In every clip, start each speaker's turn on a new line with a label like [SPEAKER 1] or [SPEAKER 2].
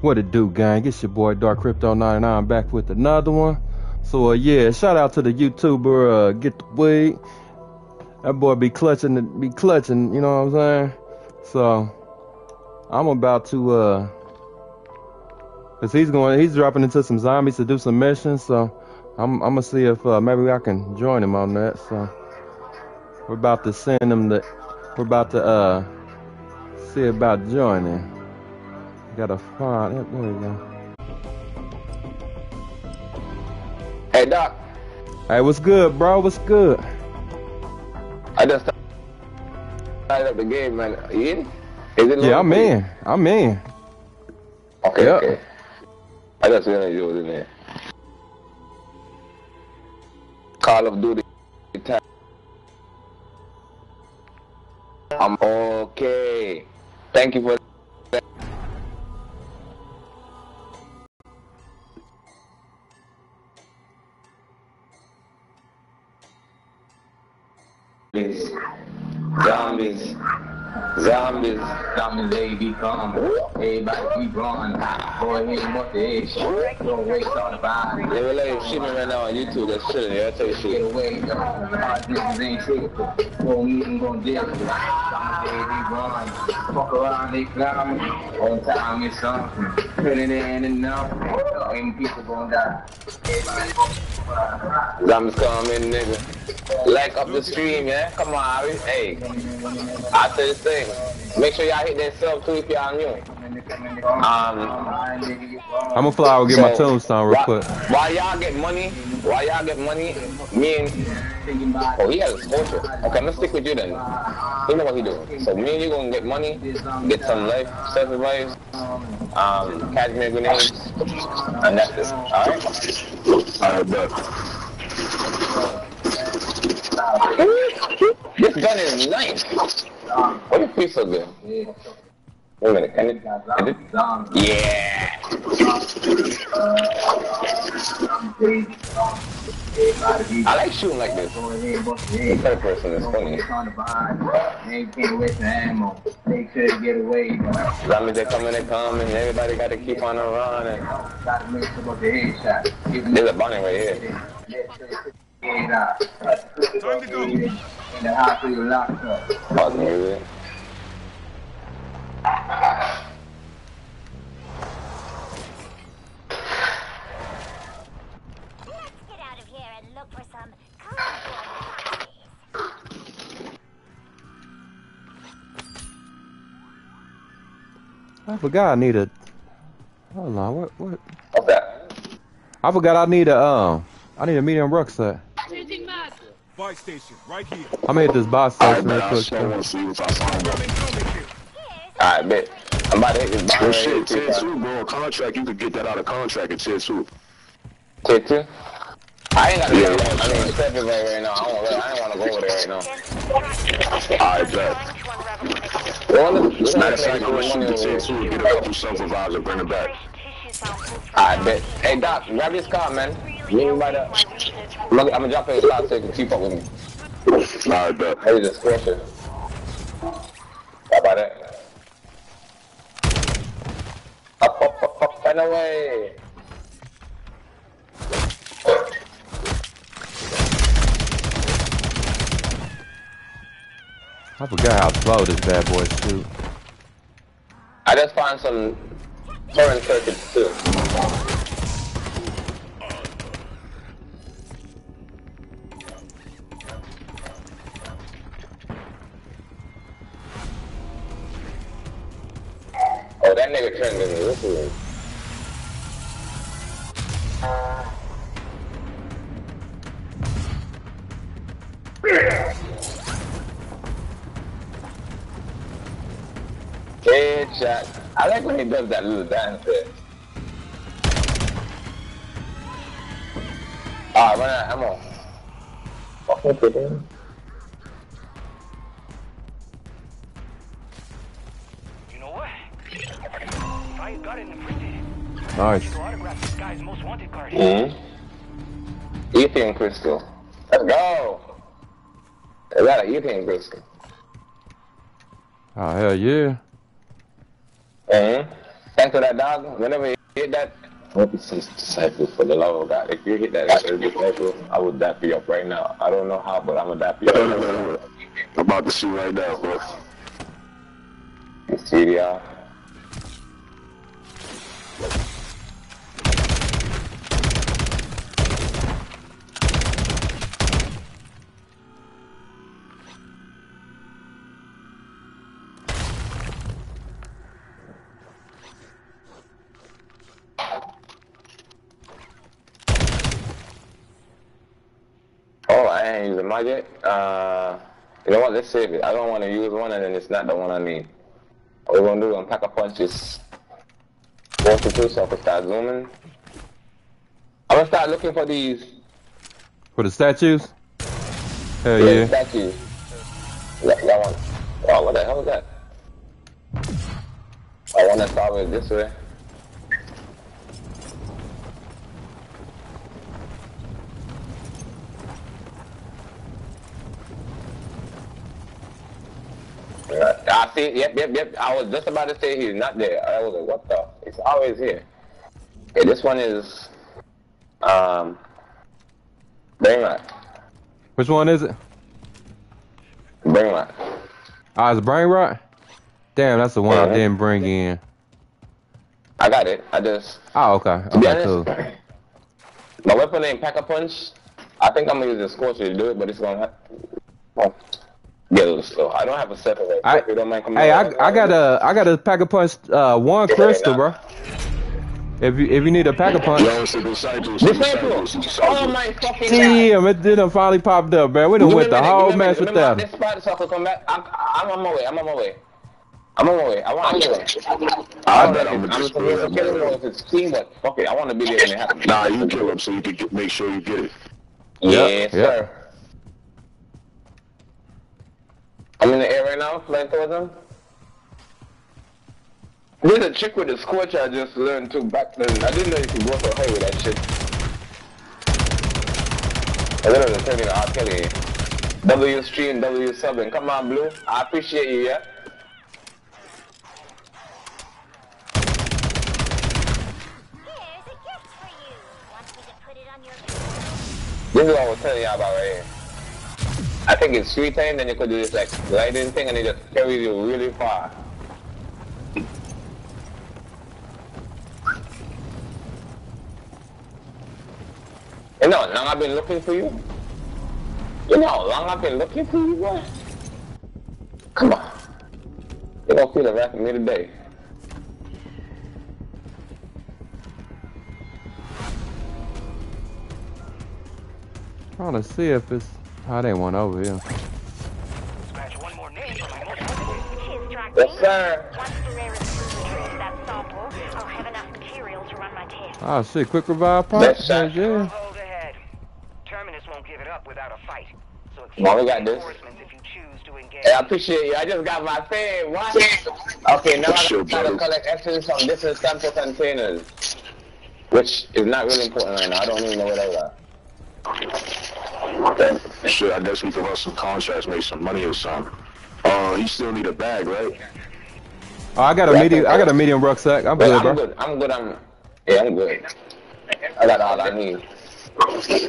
[SPEAKER 1] What it do, gang? It's your boy Dark Crypto 99 back with another one. So uh, yeah, shout out to the YouTuber uh, Get the Weed. That boy be clutching, be clutching. You know what I'm saying? So I'm about to, uh, cause he's going, he's dropping into some zombies to do some missions. So I'm, I'm gonna see if uh, maybe I can join him on that. So we're about to send him the, we're about to uh, see about joining. Gotta find it. There we go.
[SPEAKER 2] Hey Doc,
[SPEAKER 1] Hey, what's good, bro? What's good?
[SPEAKER 2] I just started up the game, man. You in? Is it
[SPEAKER 1] Yeah, I'm in. I'm in.
[SPEAKER 2] Okay,
[SPEAKER 1] Yep.
[SPEAKER 2] okay. I just realized you was in there. Call of Duty. time. I'm okay. Thank you for Zombies. Zombies.
[SPEAKER 3] Diamonds they become. Everybody be gone. Go ahead and what the age. Don't waste all the vibe.
[SPEAKER 2] They were like shit me right now on YouTube. That's chilling. Yeah, I tell you
[SPEAKER 3] Get
[SPEAKER 2] shit.
[SPEAKER 3] away, though. Niggas ain't safe. Won't even gon' deal with it. Diamonds they be gone. Fuck around, they clown. On time is something. Put it in and out. Ain't people. Everybody
[SPEAKER 2] coming, nigga. Like up the stream, yeah? Come on, Harry. Hey, I say this thing. Make sure y'all hit that sub too if y'all new. Um,
[SPEAKER 1] I'm gonna fly out and get my tombstone real quick.
[SPEAKER 2] While y'all get money, while y'all get money, me and oh he has a sculpture. Okay, I'm gonna stick with you then. You know what he doing. So me and you gonna get money, get some life, self advice, um, cashmere grenades, and that's it. Alright?
[SPEAKER 4] Alright, bet.
[SPEAKER 2] This gun is nice. What do you feel so good? Wait a minute, can it, it? Yeah. I like shooting like this. The third person is funny.
[SPEAKER 3] Ain't can't waste the ammo. They could get away,
[SPEAKER 2] Zombies they come and and everybody gotta keep on the run and
[SPEAKER 3] gotta make sure about the headshot. Give
[SPEAKER 2] there's a bunny right here.
[SPEAKER 3] Time to go. In the you locked up.
[SPEAKER 2] Pause music.
[SPEAKER 1] I forgot I need a. Hold on, what? What?
[SPEAKER 2] What's that?
[SPEAKER 1] I forgot I need a um. I need a medium rucksack.
[SPEAKER 5] Buy station, right here.
[SPEAKER 1] I made gonna hit this boss
[SPEAKER 4] Alright,
[SPEAKER 1] station real
[SPEAKER 4] bet. I
[SPEAKER 1] quick.
[SPEAKER 4] sure want
[SPEAKER 1] too.
[SPEAKER 4] to see if I find one.
[SPEAKER 2] Alright, bet. I'm about to hit this
[SPEAKER 4] Well, shit, tier two, bro. A contract, you could get that out of contract in tier two.
[SPEAKER 2] Tier two? I ain't got to
[SPEAKER 4] Yeah,
[SPEAKER 2] go. I mean, step it right, right now. I don't, I don't want to go over there right now.
[SPEAKER 4] Alright, bet.
[SPEAKER 2] Well, let's, let's make
[SPEAKER 4] fact, I'm
[SPEAKER 2] sure
[SPEAKER 4] gonna shoot the tier two, get a couple revives and bring it back.
[SPEAKER 2] I bet. Hey, Doc, grab this car, man. Meet me by the... I'm gonna, I'm gonna in the car so you can keep up with me.
[SPEAKER 4] Alright, bet.
[SPEAKER 2] Maybe just it. How about that? Up, up, up, up, and away.
[SPEAKER 1] I forgot how slow this bad boy shoot.
[SPEAKER 2] I just found some torrent circuits too. Oh, that nigga turned into this one. Headshot. I like when he does that little dance there. Ah, run out of ammo. Fucking kidding.
[SPEAKER 1] Nice.
[SPEAKER 6] to autograph this guy's most wanted card.
[SPEAKER 2] Mm-hmm. Aether crystal. Let's go. Is that an Aether crystal?
[SPEAKER 1] Oh hell yeah.
[SPEAKER 2] Mm-hmm. Thanks for that dog. Whenever you hit that, hope it says disciple for the love of God. If you hit that disciple, I would dap you up right now. I don't know how, but I'm gonna dap you up.
[SPEAKER 4] I'm about to shoot right now, bro.
[SPEAKER 2] You see, y'all. Uh, you know what? Let's save it. I don't want to use one and then it's not the one I need. What we're gonna do, I'm pack a punch this one to two so I can start zooming. I'm gonna start looking for these
[SPEAKER 1] For the statues? Hell
[SPEAKER 2] yeah.
[SPEAKER 1] yeah.
[SPEAKER 2] statues. That, that one. Oh, what the hell is that? I want to start with this way. Yeah, I see. Yep, yep, yep. I was just about to say he's not there. I was like, what the? It's always here. Okay, this one is um. Bring that.
[SPEAKER 1] Which one is it?
[SPEAKER 2] Bring that.
[SPEAKER 1] Ah, it's brain rot? Damn, that's the one I
[SPEAKER 2] Mhm.
[SPEAKER 1] didn't bring in.
[SPEAKER 2] I got it. I just
[SPEAKER 1] Oh, okay. Okay,
[SPEAKER 2] honest,
[SPEAKER 1] cool.
[SPEAKER 2] my weapon name Pack a Punch. I think I'm gonna use the scorcher to do it, but it's gonna well, get a little slow. I don't have a separate. way.
[SPEAKER 1] I-
[SPEAKER 2] if don't mind coming
[SPEAKER 1] Hey, I,
[SPEAKER 2] over,
[SPEAKER 1] I got a I got a pack a punch uh one
[SPEAKER 2] Yeah,
[SPEAKER 1] crystal, bro. If you if you need a pack a punch,
[SPEAKER 4] Yo, it's the disciples.
[SPEAKER 2] Disciple.
[SPEAKER 4] Disciples.
[SPEAKER 2] Oh
[SPEAKER 4] Disciples.
[SPEAKER 2] my fucking god!
[SPEAKER 1] damn, it didn't finally popped up, man. We done
[SPEAKER 2] Give me
[SPEAKER 1] went the whole
[SPEAKER 2] give me a
[SPEAKER 1] match
[SPEAKER 2] minute.
[SPEAKER 1] without
[SPEAKER 2] Remember. This spot so I can come back. I'm, I'm on my way. I'm on my way. I'm on my way. I want to kill him.
[SPEAKER 4] I bet I'm
[SPEAKER 2] if
[SPEAKER 4] gonna
[SPEAKER 2] it's-
[SPEAKER 4] just
[SPEAKER 2] I'm
[SPEAKER 4] put
[SPEAKER 2] supposed to
[SPEAKER 4] that
[SPEAKER 2] kill him or if it's team, but fuck it. I want to be there when it happens.
[SPEAKER 4] Nah, you kill him so you can get, make sure you get it.
[SPEAKER 2] Yes,
[SPEAKER 1] Yep,
[SPEAKER 2] sir. I'm in the air right now, flying towards him. There's a trick with the scorcher I just learned too back then. I didn't know you could go so high with that shit. I don't know the turning R. Kelly. W stream, W subbing. Come on, Blue. I appreciate you, yeah?
[SPEAKER 7] Here's a gift for you. Want me to put it on your
[SPEAKER 2] This is what I was telling y'all about right here. I think it's three times, then you could do this like gliding thing and it just carries you really far. You know long I've been looking for you? You know how long I've been looking for you, boy? Come on. You don't feel the wrath of me today.
[SPEAKER 1] Trying to see if it's. Oh, they went over here.
[SPEAKER 6] Scratch one more name from my most wanted list.
[SPEAKER 7] Cheers, Strike
[SPEAKER 2] Yes, sir.
[SPEAKER 7] Once the rarest food retrieves that sample, I'll have enough material to run my test.
[SPEAKER 1] Oh shit, quick revive pop.
[SPEAKER 2] Yes, sir.
[SPEAKER 1] Hell yeah.
[SPEAKER 6] Hold ahead. Terminus won't give it up without a fight. So
[SPEAKER 2] Well, we got this.
[SPEAKER 6] reinforcements if you choose to engage.
[SPEAKER 2] Hey, I appreciate you. I just got my thing. What? Okay, now I
[SPEAKER 4] Sure,
[SPEAKER 2] gotta try to collect essence from different sample containers. Which is not really important right now. I don't even know where they are.
[SPEAKER 4] Shit, I guess we can run some contracts, make some money or something. Uh, he still need a bag, right?
[SPEAKER 1] Oh, I got a medium. I got a medium rucksack. I'm good,
[SPEAKER 2] I'm
[SPEAKER 1] bro.
[SPEAKER 2] good. I'm good. I'm yeah, I'm good. I got all I need.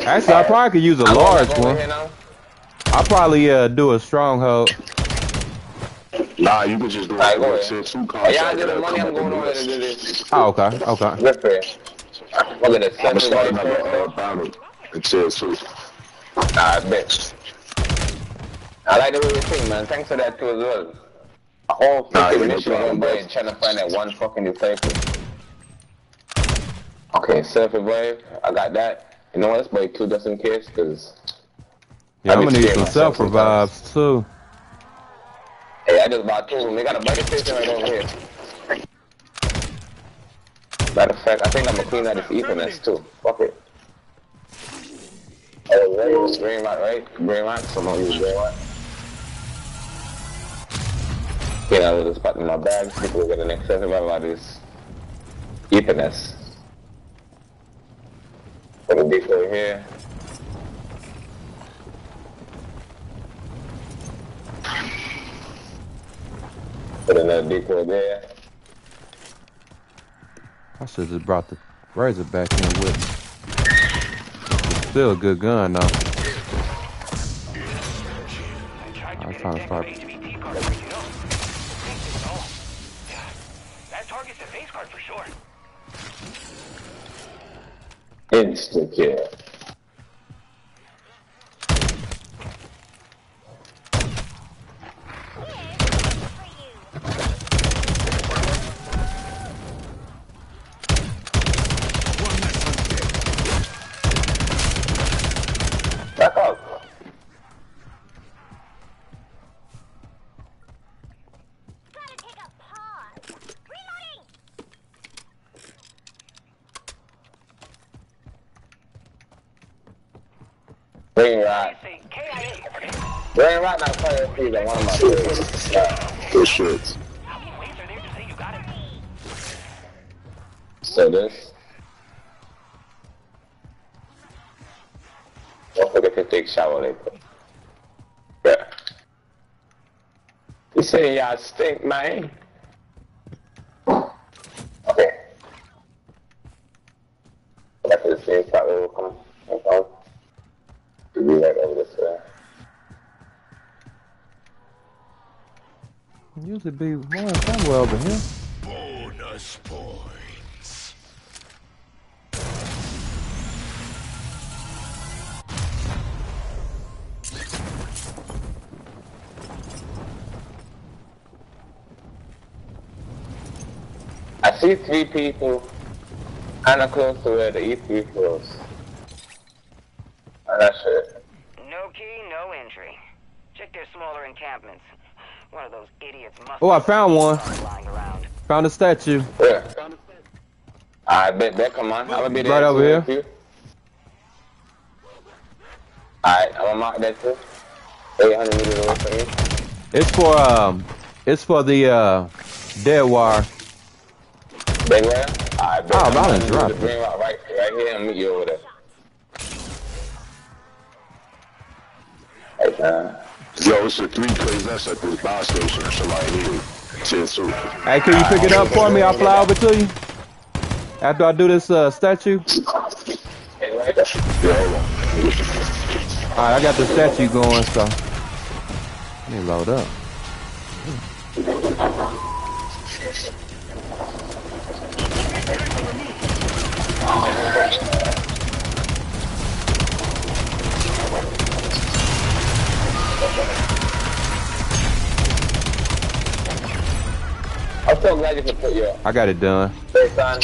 [SPEAKER 1] Actually, I probably could use a
[SPEAKER 2] I'm
[SPEAKER 1] large one. I'll probably uh do a stronghold.
[SPEAKER 4] Nah, you could just do
[SPEAKER 2] Alright,
[SPEAKER 4] like a tier two
[SPEAKER 2] Hey,
[SPEAKER 4] contract.
[SPEAKER 2] y'all give me
[SPEAKER 4] that'll
[SPEAKER 2] money. I'm going over there to do this.
[SPEAKER 1] Oh, okay, okay.
[SPEAKER 2] Look at this.
[SPEAKER 4] I'm gonna start
[SPEAKER 2] Sample
[SPEAKER 4] another uh, battle. In tier two.
[SPEAKER 2] I bet. I like the way you think, man. Thanks for that too as well. A whole
[SPEAKER 4] Nah,
[SPEAKER 2] fucking
[SPEAKER 4] you no
[SPEAKER 2] mission
[SPEAKER 4] problem,
[SPEAKER 2] went by
[SPEAKER 4] bro.
[SPEAKER 2] and trying to find that one fucking disciple. Okay, self revive. I got that. You know what? Let's buy two just in case, cause
[SPEAKER 1] Yeah,
[SPEAKER 2] I
[SPEAKER 1] I'm gonna need some
[SPEAKER 2] myself
[SPEAKER 1] self revives too.
[SPEAKER 2] hey, I just bought two of them. They got a buddy station right over here. Matter of fact, I think I'm gonna clean out this Aether Nest too. Fuck it. Oh, right, it's green light, right? Green light, so I'm gonna use green light. Get out of this spot in my bag. people if we get the next seven about this Aether Nest. Put a decoy here. Put another decoy there.
[SPEAKER 1] I should have brought the razor back in with me. Still a good gun though.
[SPEAKER 6] I
[SPEAKER 1] was trying to start-
[SPEAKER 6] deck of
[SPEAKER 2] Brain rot not playing season one of my favorites. Yeah.
[SPEAKER 4] Good shit.
[SPEAKER 6] How many ways are there to you got?
[SPEAKER 2] So this. Don't forget to take shower later. Yeah. You say y'all stink, man. Okay. Back to the same spot where we'll come. Okay. To be right over this way.
[SPEAKER 1] Usually be one somewhere over here.
[SPEAKER 5] Bonus points.
[SPEAKER 2] I see three people kinda close to where the E3 goes. And that's it.
[SPEAKER 6] No key, no entry. Check their smaller encampments. One of those idiots must
[SPEAKER 1] Oh, I found one.
[SPEAKER 6] be lying around.
[SPEAKER 1] Found a statue.
[SPEAKER 2] Yeah. I bet that come on. I'm gonna be there.
[SPEAKER 1] Right over here.
[SPEAKER 2] you. Alright, I'm gonna mark that too. 800 meters away from you.
[SPEAKER 1] It's for um, it's for the uh, dead wire.
[SPEAKER 2] Big where? Alright, bet.
[SPEAKER 1] Oh,
[SPEAKER 2] I'm
[SPEAKER 1] I
[SPEAKER 2] gonna
[SPEAKER 1] done
[SPEAKER 2] the green rock right, right here and meet you over there. Right now.
[SPEAKER 4] Yo, it's a three plays that's at this buy station. Somebody need it. Ten two.
[SPEAKER 1] Hey, can you pick it up for me? I'll fly over to you. After I do this uh, statue.
[SPEAKER 2] Hey, right there.
[SPEAKER 4] Yeah, hold on.
[SPEAKER 1] Alright, I got the statue going, so. Let me load up.
[SPEAKER 2] I'm so glad you could put your
[SPEAKER 1] I got it done.
[SPEAKER 2] face on.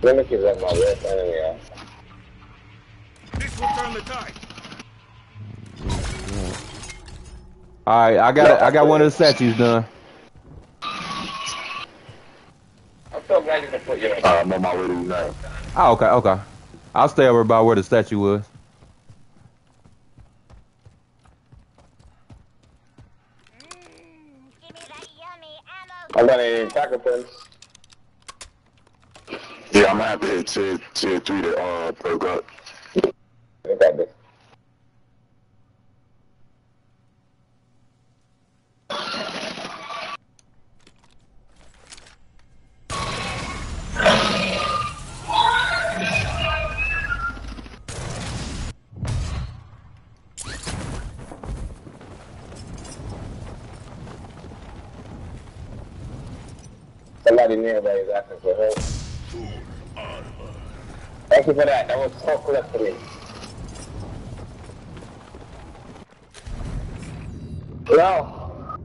[SPEAKER 2] Let me keep that my worst enemy out.
[SPEAKER 5] This will turn the tide.
[SPEAKER 1] Alright, I got it. I got one of the statues done.
[SPEAKER 2] I'm so glad you could put your
[SPEAKER 4] Uh, I'm on my way to Unite.
[SPEAKER 1] Oh, okay, okay. I'll stay over by where the statue was.
[SPEAKER 7] Give me that yummy
[SPEAKER 2] I'm gonna need tackle pins.
[SPEAKER 4] Yeah, I'm gonna have to hit tier, tier three to uh perk up.
[SPEAKER 2] Look at this. Somebody nearby is asking for help. Thank you for that. That was so close to me. Hello?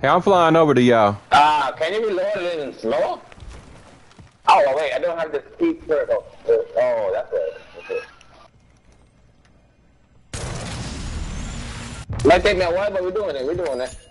[SPEAKER 1] Hey, I'm flying over to y'all.
[SPEAKER 2] Ah, can you reload it in slow? Oh, wait, I don't have the speed circle. Oh, that's it. That's it. Might take me a while, but we're doing it. We're doing it.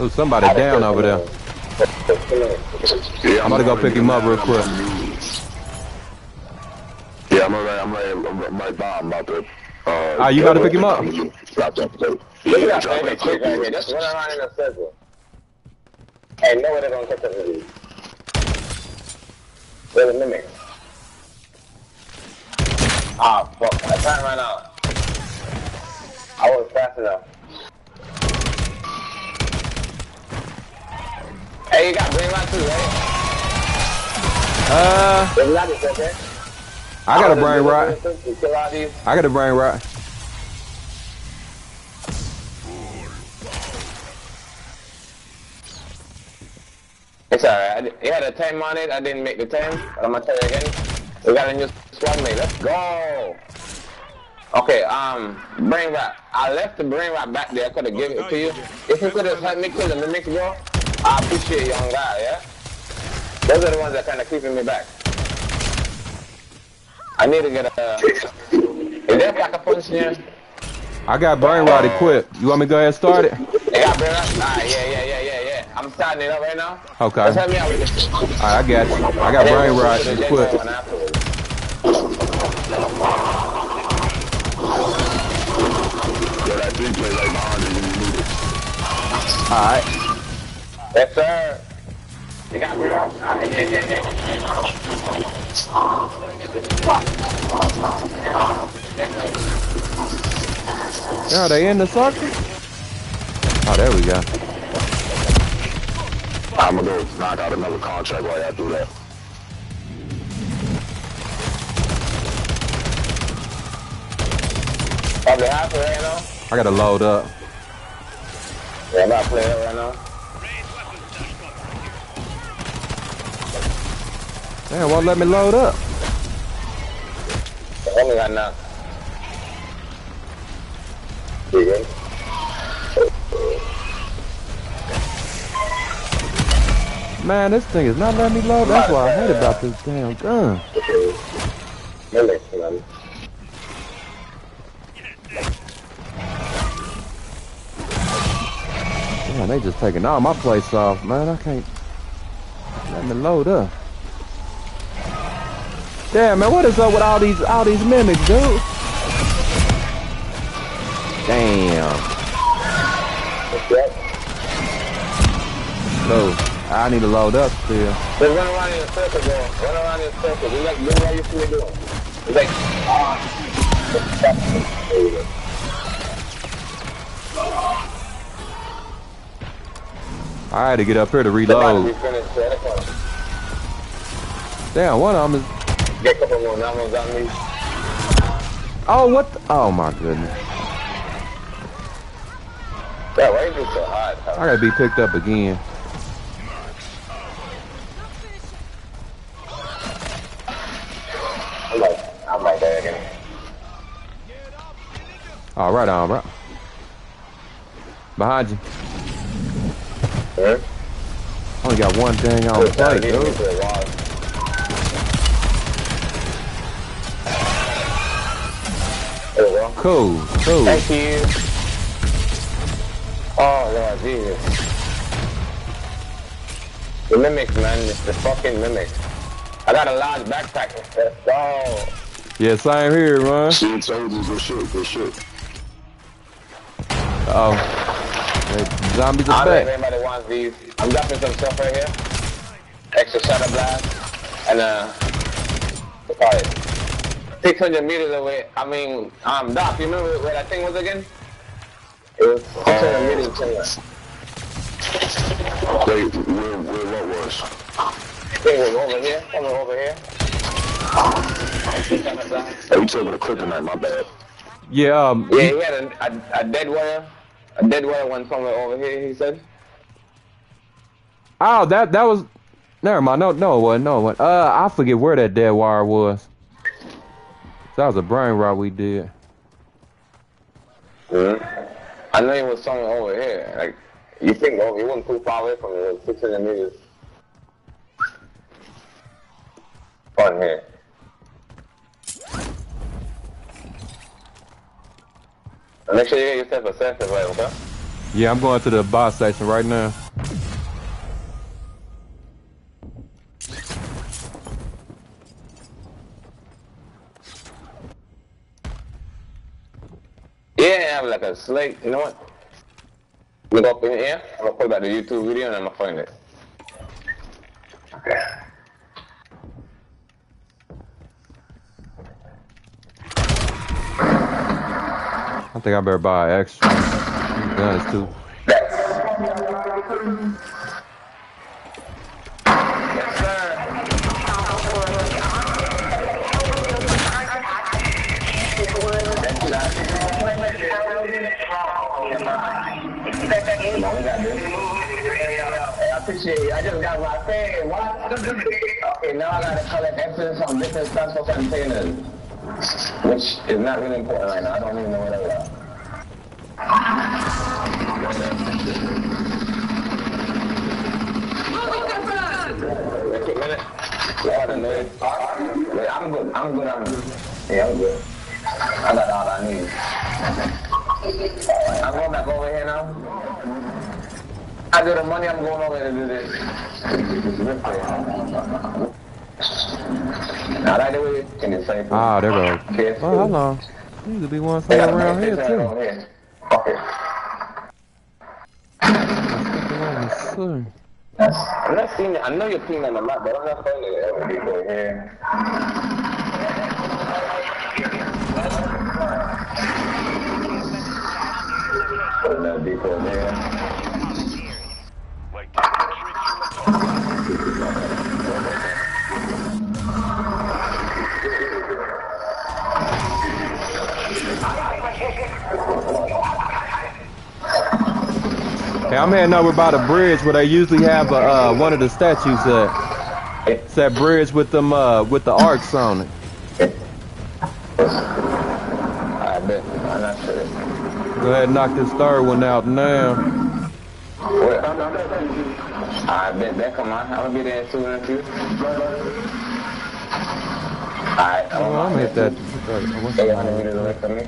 [SPEAKER 1] There's somebody down over there.
[SPEAKER 4] Yeah,
[SPEAKER 1] I'm about to go pick him up real quick.
[SPEAKER 4] Yeah, I'm alright. I'm right. I'm right by. I'm about to. Uh,
[SPEAKER 1] Ah, you got to pick him up?
[SPEAKER 4] Drop that plate.
[SPEAKER 2] Look
[SPEAKER 4] Yeah,
[SPEAKER 2] at
[SPEAKER 4] drop
[SPEAKER 2] that
[SPEAKER 4] that
[SPEAKER 2] right here.
[SPEAKER 4] plate.
[SPEAKER 2] Just around in a circle. Hey, know where they're gonna catch up with you. Where's the mimic? Ah, fuck. I can't run out. I was fast enough. Hey, you got brain rot too, right?
[SPEAKER 1] Uh,
[SPEAKER 2] There's not this, okay?
[SPEAKER 1] I got a brain rot.
[SPEAKER 2] You kill all these.
[SPEAKER 1] I got a brain rot.
[SPEAKER 2] It's alright. I It had a time on it. I didn't make the time. But I'm gonna tell you again. We got a new squad mate. Let's go. Okay, um, brain rot. I left the brain rot back there. I could have given it to you. If you could have helped me kill the mimics, bro, I appreciate you, young guy, yeah? Those are the ones that kind of keeping me back. I need to get a... Is there like a punch here?
[SPEAKER 1] I got brain rot equipped. You want me to go ahead and start it?
[SPEAKER 2] They got brain rot? Ah, yeah, yeah, yeah, yeah, yeah. I'm starting it up right now.
[SPEAKER 1] Okay.
[SPEAKER 2] Let's help me out with this.
[SPEAKER 1] Alright, I got you. I got brain rot equipped.
[SPEAKER 4] Yeah, that three plate right behind you. when you need it.
[SPEAKER 1] Alright.
[SPEAKER 2] Yes, sir. You got me off. Ah, yeah,
[SPEAKER 1] they in the circle? Oh, there we go.
[SPEAKER 4] I'm gonna go knock out another contract while I do that.
[SPEAKER 2] Probably half it right now.
[SPEAKER 1] I gotta load up.
[SPEAKER 2] Yeah, I'm not playing right now.
[SPEAKER 1] Damn, won't let me load up.
[SPEAKER 2] The homie got knocked. You good?
[SPEAKER 1] Man, this thing is not letting me load. That's what I hate about this damn gun.
[SPEAKER 2] Okay. Mimic, man.
[SPEAKER 1] Damn, they just taking all my place off, man. I can't let me load up. Damn, man, what is up with all these all these mimics, dude? Damn.
[SPEAKER 2] What's?
[SPEAKER 1] So, I need to load up still.
[SPEAKER 2] Just run around in a circle, bro. Run around in a circle. Do like, do what you see me doing. It's like, ah. There you go.
[SPEAKER 1] I had to get up here to
[SPEAKER 2] They about to be
[SPEAKER 1] reload.
[SPEAKER 2] finished, so that's fine.
[SPEAKER 1] Damn, one of them is.
[SPEAKER 2] Get a couple more numbers on me.
[SPEAKER 1] Oh, what? The, oh my goodness.
[SPEAKER 2] Yeah, why is do so hard?
[SPEAKER 1] I gotta be picked up again.
[SPEAKER 2] I'm like, I'm like that again.
[SPEAKER 1] All right, all right. Behind you.
[SPEAKER 2] Huh?
[SPEAKER 1] Only got one thing on the plate, dude.
[SPEAKER 2] There we go.
[SPEAKER 1] Cool, cool.
[SPEAKER 2] Thank you. Oh, Lord Jesus. The mimics, man. It's the fucking mimics. I got a large backpack. Let's go.
[SPEAKER 1] Yeah, same here, man.
[SPEAKER 4] See, told you, good shit, good shit.
[SPEAKER 1] Uh oh. The zombies
[SPEAKER 2] I
[SPEAKER 1] are
[SPEAKER 2] don't know if anybody wants these. I'm dropping some stuff right here. Extra shadow blast. And, uh, what call it? 600 meters away. I mean, um, Doc, you remember where that thing was again? It was 600 meters somewhere.
[SPEAKER 4] Wait, where, where, what was?
[SPEAKER 2] thing was over here, coming over here.
[SPEAKER 4] Oh, you took a kryptonite, my bad.
[SPEAKER 1] Yeah, um,
[SPEAKER 2] Yeah, he had a, a, a dead wire. A dead wire went somewhere over here, he said.
[SPEAKER 1] oh, that that was. Never mind. No, no, it wasn't. No, it wasn't. Uh, I forget where that dead wire was. That was a brain rot we did.
[SPEAKER 2] Mm-hmm. I know it was somewhere over here. Like, you think over, you wasn't too far away from it. It was 600 meters. On here. Make sure you get yourself a sensor right, okay?
[SPEAKER 1] Yeah, I'm going to the boss station right now.
[SPEAKER 2] Yeah, I have like a slate. You know what? Go up in here. I'm gonna put back the YouTube video and I'm gonna find it. Okay.
[SPEAKER 1] I think I better buy extra. Guns too.
[SPEAKER 3] I appreciate it. I just got my? Okay, now I gotta collect extras on different. Which is not really important right now. I don't even know.
[SPEAKER 2] Wait a minute. I don't know. Yeah, I'm good. I'm good. I'm good. Yeah, I'm good. I got all I need. I'm going back over here now. I got the money. I'm going over there to do this. I like the way can you say?
[SPEAKER 1] Ah, there go.
[SPEAKER 2] Kiss.
[SPEAKER 1] Oh, long? There could be one somewhere
[SPEAKER 2] got
[SPEAKER 1] around here too.
[SPEAKER 2] here. Okay.
[SPEAKER 1] Let me.
[SPEAKER 2] I'm not seeing it. I know you're seeing it on the map, but I'm not finding it over here. Put another depot there.
[SPEAKER 1] Hey, I'm heading over by the bridge where they usually have uh, uh, one of the statues at. It's that bridge with them uh, with the arcs on it.
[SPEAKER 2] I bet. I'm not sure.
[SPEAKER 1] Go ahead and knock this third one out now.
[SPEAKER 2] What? I bet that come on. I'm gonna be there soon as you. Alright, I'm
[SPEAKER 1] Oh, I'm
[SPEAKER 2] gonna
[SPEAKER 1] hit that.
[SPEAKER 2] They? 100 meters away from me.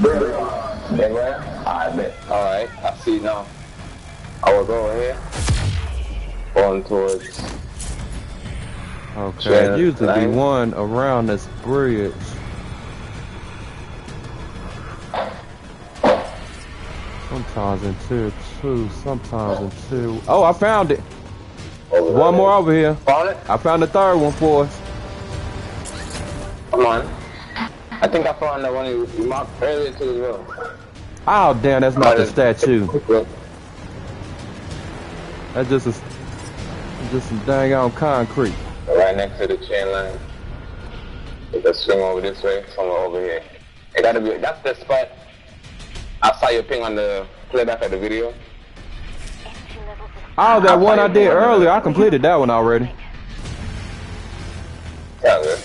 [SPEAKER 2] I bet. Alright, I see now. I will go here. Going towards.
[SPEAKER 1] Okay,
[SPEAKER 2] Yeah,
[SPEAKER 1] usually be
[SPEAKER 2] line.
[SPEAKER 1] one around this bridge. Sometimes in tier two, sometimes in two. Oh, I found it.
[SPEAKER 2] Over
[SPEAKER 1] One
[SPEAKER 2] there.
[SPEAKER 1] more over here.
[SPEAKER 2] Found it?
[SPEAKER 1] I found the third one for us.
[SPEAKER 2] Come on. I think I found that one you marked earlier too as well.
[SPEAKER 1] Oh, damn, that's not the statue. That's just a, just some dang on concrete.
[SPEAKER 2] Right next to the chain line. You can swing over this way, somewhere over here. It gotta be, that's the spot. I saw your ping on the playback of the video.
[SPEAKER 7] Entry levels of
[SPEAKER 1] Oh, that one I did earlier, I completed that one already.
[SPEAKER 2] Yeah,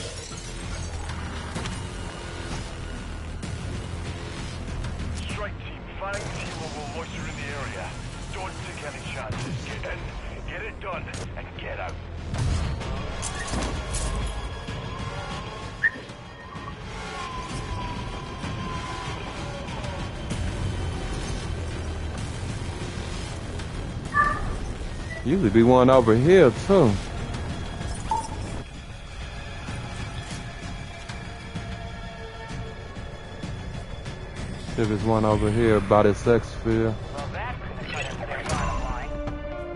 [SPEAKER 1] Usually be one over here too. If there's one over here by this X field.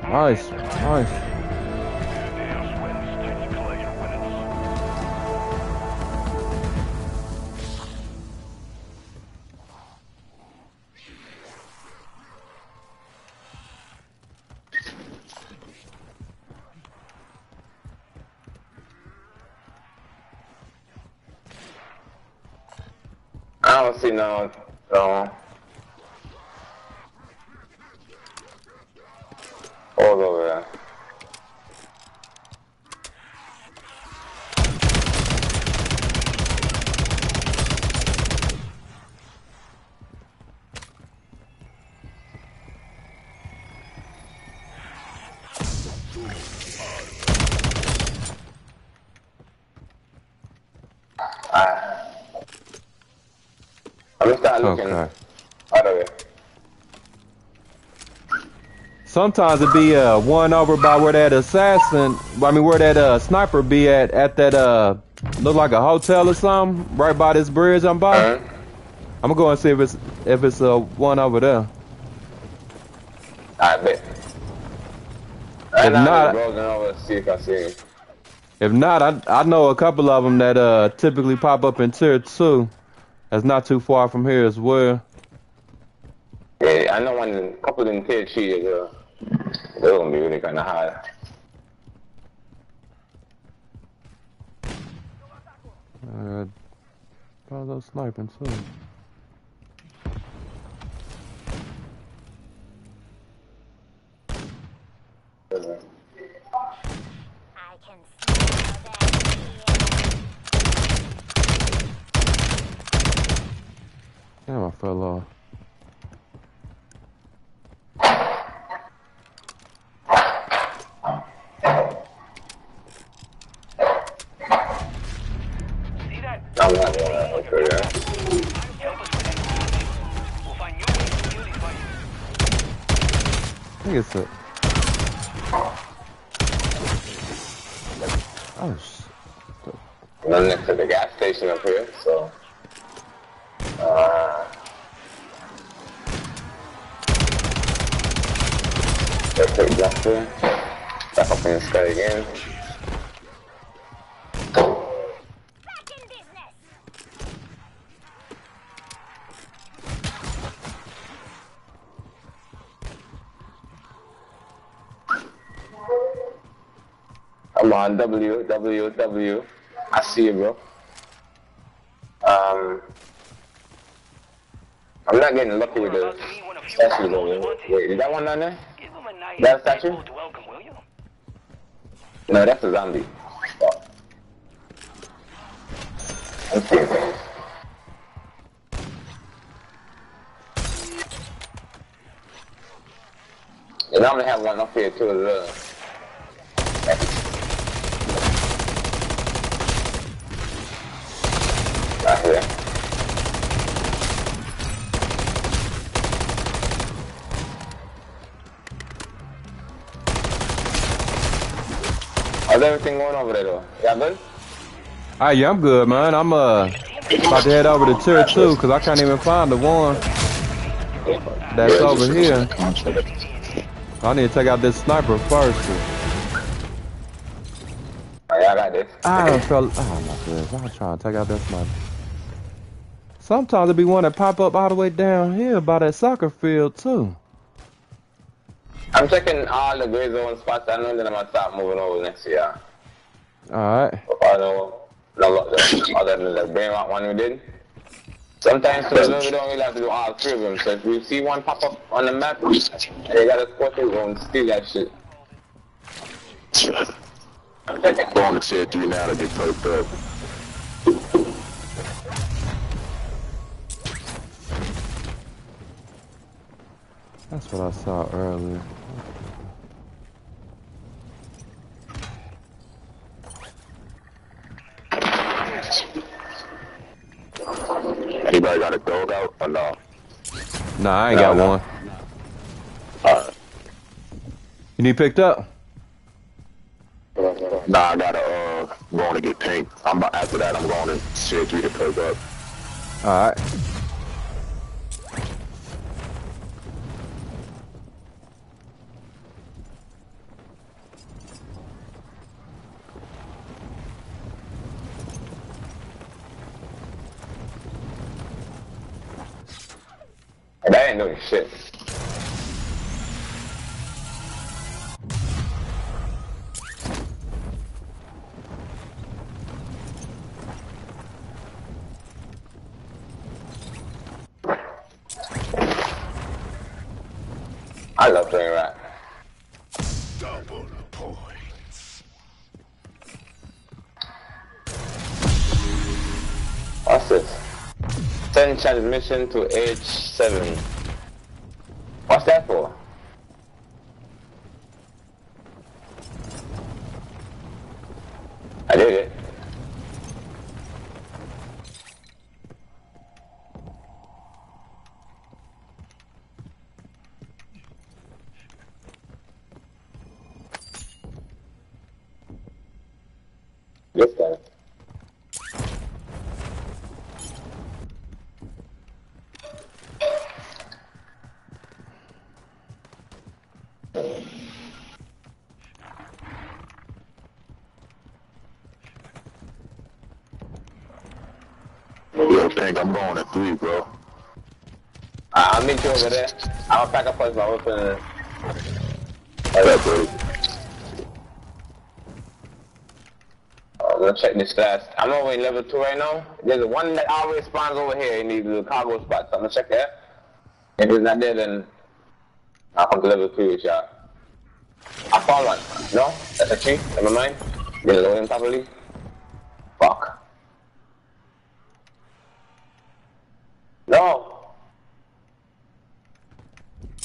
[SPEAKER 1] Nice,
[SPEAKER 6] that's
[SPEAKER 2] I don't see no, no. All over there. Start looking
[SPEAKER 1] Okay.
[SPEAKER 2] other way.
[SPEAKER 1] Sometimes it be uh one over by where that assassin, I mean where that uh sniper be at at that uh look like a hotel or something right by this bridge I'm by.
[SPEAKER 2] Uh-huh.
[SPEAKER 1] I'm gonna go and see if it's if it's uh one over there.
[SPEAKER 2] I bet. Right
[SPEAKER 1] If
[SPEAKER 2] now,
[SPEAKER 1] not-
[SPEAKER 2] I'm over to see if I see him.
[SPEAKER 1] If not, I I know a couple of them that uh typically pop up in tier two. That's not too far from here as well.
[SPEAKER 2] Yeah, I know one, a couple in tier three is uh, they're gonna be really kind of hard.
[SPEAKER 1] Uh, probably those sniping too
[SPEAKER 7] can smell that
[SPEAKER 1] Damn, I fell off.
[SPEAKER 6] See that?
[SPEAKER 2] I'm not gonna look for that.
[SPEAKER 6] Help us with that. We'll find new ways to kill these fighters.
[SPEAKER 1] I think a. Oh sh-
[SPEAKER 2] I'm next to the gas station up here, so. The again. I'm on W, W, W. I see you, bro. Um, I'm not getting lucky with the. Wait, is that one down there? That statue?
[SPEAKER 6] cold welcome, will you?
[SPEAKER 2] No, that's a zombie. Let's see it. They normally have one up here too as. How's everything going over there though? Yeah, good?
[SPEAKER 1] Ah, yeah, I'm good, man. I'm uh about to head over to tier two because I can't even find the one that's
[SPEAKER 4] Yeah,
[SPEAKER 1] over here. I need to take out this sniper first.
[SPEAKER 2] Oh, I got this.
[SPEAKER 1] I done fell. Oh my goodness! I'm trying to take out that sniper. Sometimes it be one that pop up all the way down here by that soccer field too.
[SPEAKER 2] I'm checking all the gray zone spots. I know that I'm gonna start moving over next year.
[SPEAKER 1] All right.
[SPEAKER 2] I know no lot the- other than the brain one we did. Sometimes too, we don't really have to do all three of them. So if we see one pop up on the map, and they got a spot to go and steal that shit.
[SPEAKER 4] Going to tier three now to get perked up.
[SPEAKER 1] That's what I saw earlier.
[SPEAKER 4] Anybody got a dog out or no?
[SPEAKER 1] Nah, I ain't
[SPEAKER 4] No,
[SPEAKER 1] got
[SPEAKER 4] no.
[SPEAKER 1] one.
[SPEAKER 4] Alright.
[SPEAKER 1] You need picked up?
[SPEAKER 4] Nah, I gotta uh going to get pink. I'm about, after that I'm going to three to perk up.
[SPEAKER 1] All right.
[SPEAKER 2] That ain't doing shit. I love playing rat. challenge to age 7.
[SPEAKER 4] Yo, Pink, I'm going at three, bro.
[SPEAKER 2] Uh, I'll meet you over there. I'll pack up my weapon.
[SPEAKER 4] Yeah, bro.
[SPEAKER 2] Uh, let's check this class. I'm over in level 2 right now. There's one that always spawns over here in these little cargo spots. I'm gonna check that. If it's not there, then I'll come to level 3 with y'all. I found one. No? That's a tree? Never mind. Didn't load him properly. Fuck. No!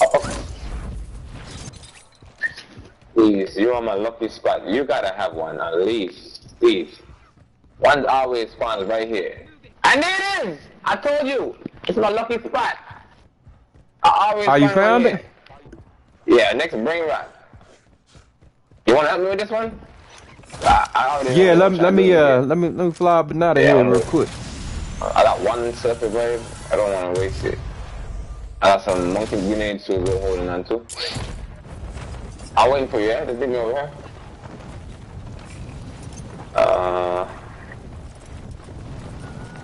[SPEAKER 2] Oh, fuck. Please, you're on my lucky spot. You gotta have one at least. Please. One's always spawns right here. And there it is! I told you! It's my lucky spot. I always
[SPEAKER 1] Oh, you
[SPEAKER 2] spawn right
[SPEAKER 1] found
[SPEAKER 2] here. Yeah, next brain rot. You wanna help me with this one? I, I
[SPEAKER 1] Yeah, let, let me uh let me let me fly up and out of
[SPEAKER 2] Yeah,
[SPEAKER 1] here real quick.
[SPEAKER 2] I got one surface wave. I don't want to waste it. I got some monkey grenades too we're holding on to. I'm waiting for you, yeah? Just leave me over here. Uh,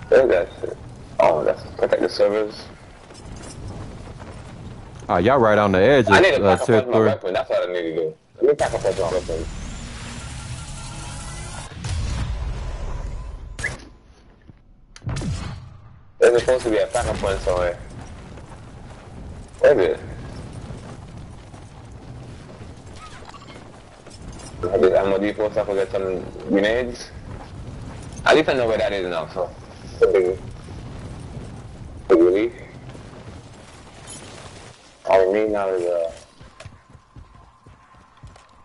[SPEAKER 2] where's that shit? Oh, that's protect the servers.
[SPEAKER 1] Oh, y'all right on the edge of
[SPEAKER 2] I need to
[SPEAKER 1] uh,
[SPEAKER 2] pack up my
[SPEAKER 1] territory.
[SPEAKER 2] weapon. That's what I need to do. Let me pack up my weapon. There's supposed to be a pack backup point somewhere. Where is it? I ammo depot so I get some grenades. At least I know where that is now, so. a Big, relief. All we need now is a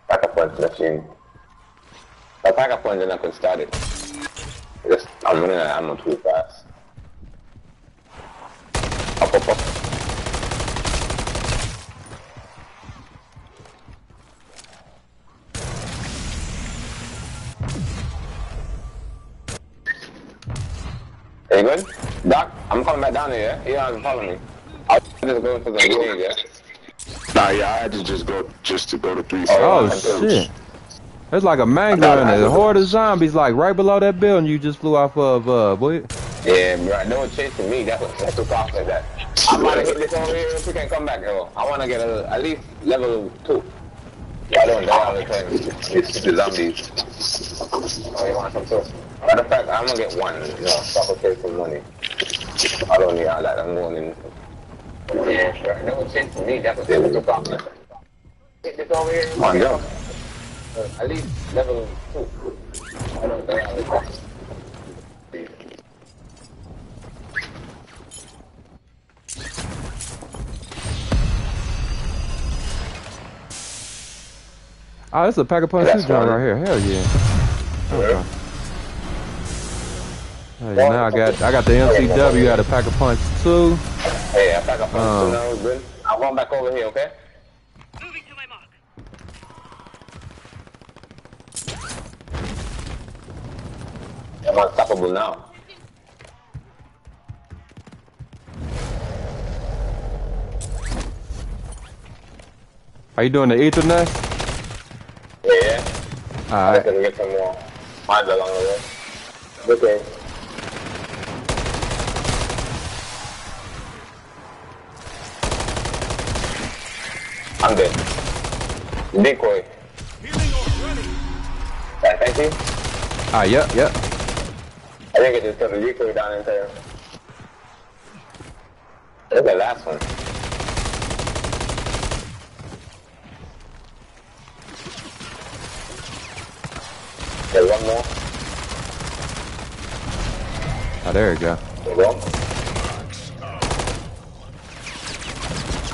[SPEAKER 2] backup punch machine. A backup punch and I can start it. Just, I'm running out of ammo too fast. Up, up, up. Doc, I'm coming back down here, yeah? You don't have to follow me. I'll just go for the grenade, yeah?
[SPEAKER 4] Nah, yeah, I had to just go just to go to three.
[SPEAKER 1] Oh
[SPEAKER 2] Oh,
[SPEAKER 1] shit. There's like a mangler and a horde of zombies like right below that building you just flew off of uh boy.
[SPEAKER 2] Yeah, bro, no one chasing me. That's what that's what off like that. I'm about to hit this over here if we can come back, yo. I want to get a, at least level two. Yeah, I don't die all the time. It's the zombies. Oh, you want some too? Matter of fact, I'm gonna get one. You know, so I can save some money. I don't need all that. I'm going in. Yeah, sure. no one chasing me. That what they took off like that. This over here. Come on, go. Uh, at least level two. I don't die all the time.
[SPEAKER 1] Oh, that's a pack of punch
[SPEAKER 2] That's
[SPEAKER 1] two joint right here. Hell yeah. Okay. Hey, now I got I got the MCW out of pack of punch too.
[SPEAKER 2] Hey, I back up on
[SPEAKER 1] Um,
[SPEAKER 2] two now, good. I'm going back over here, okay?
[SPEAKER 8] Moving to my mark.
[SPEAKER 2] I'm unstoppable now.
[SPEAKER 1] Are you doing the Aether Nest?
[SPEAKER 2] Yeah, Alright. I
[SPEAKER 1] Alright.
[SPEAKER 2] can get some more mines along the way. Okay. I'm dead. Decoy. Yeah, thank you.
[SPEAKER 1] Ah, yep, yep.
[SPEAKER 2] I think it just put a decoy down in there. That's the last one. There's one more.
[SPEAKER 1] Oh, there you go.
[SPEAKER 2] There you go.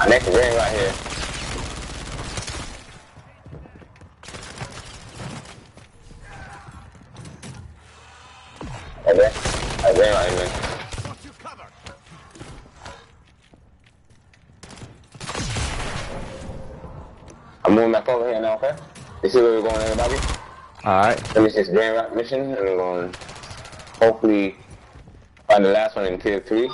[SPEAKER 2] Next ring right here. Right there. That ring right here. I'm moving back over here now, okay? You see where we're going, everybody?
[SPEAKER 1] Alright.
[SPEAKER 2] Let me see this Grand Rock mission, and I'm going to hopefully find the last one in tier 3.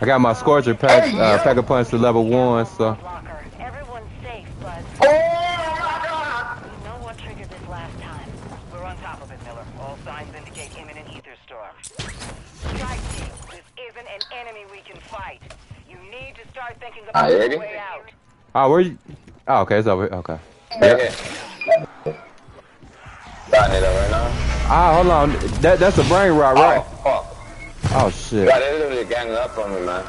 [SPEAKER 1] I got my Scorcher pack, uh, pack a punch to level one, so.
[SPEAKER 8] Blocker. Everyone's safe, but
[SPEAKER 2] Oh,
[SPEAKER 8] we know what triggered this last time. We're on top of it, Miller. All signs indicate imminent Aether storm. Strike team, this isn't an enemy we can fight. You need to start thinking
[SPEAKER 2] Ah,
[SPEAKER 8] about
[SPEAKER 2] you
[SPEAKER 8] a
[SPEAKER 2] ready?
[SPEAKER 8] way out.
[SPEAKER 1] Oh, where you? Oh, okay, it's over here. Okay.
[SPEAKER 2] Right here. Starting it right now.
[SPEAKER 1] Ah, hold on. That that's a brain rot, right?
[SPEAKER 2] Oh, fuck.
[SPEAKER 1] Oh shit.
[SPEAKER 2] God, they're literally ganging up on me, man.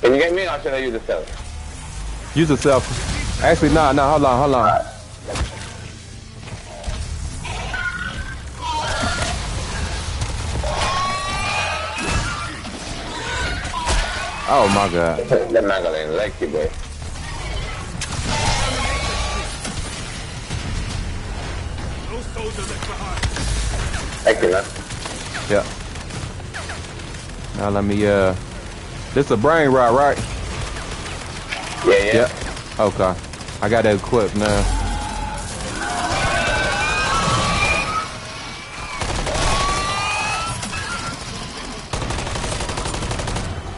[SPEAKER 2] Can you get me or should I use the cell?
[SPEAKER 1] Use a self. Actually, nah, nah. Hold on, hold on. Oh my god.
[SPEAKER 2] that man got ain't like you, boy.
[SPEAKER 5] No soldier left behind.
[SPEAKER 2] Thank you, man.
[SPEAKER 1] Yeah. Now let me uh. This a brain rot, right?
[SPEAKER 2] Yeah, yeah.
[SPEAKER 1] Yeah. Okay. I got that equipped now.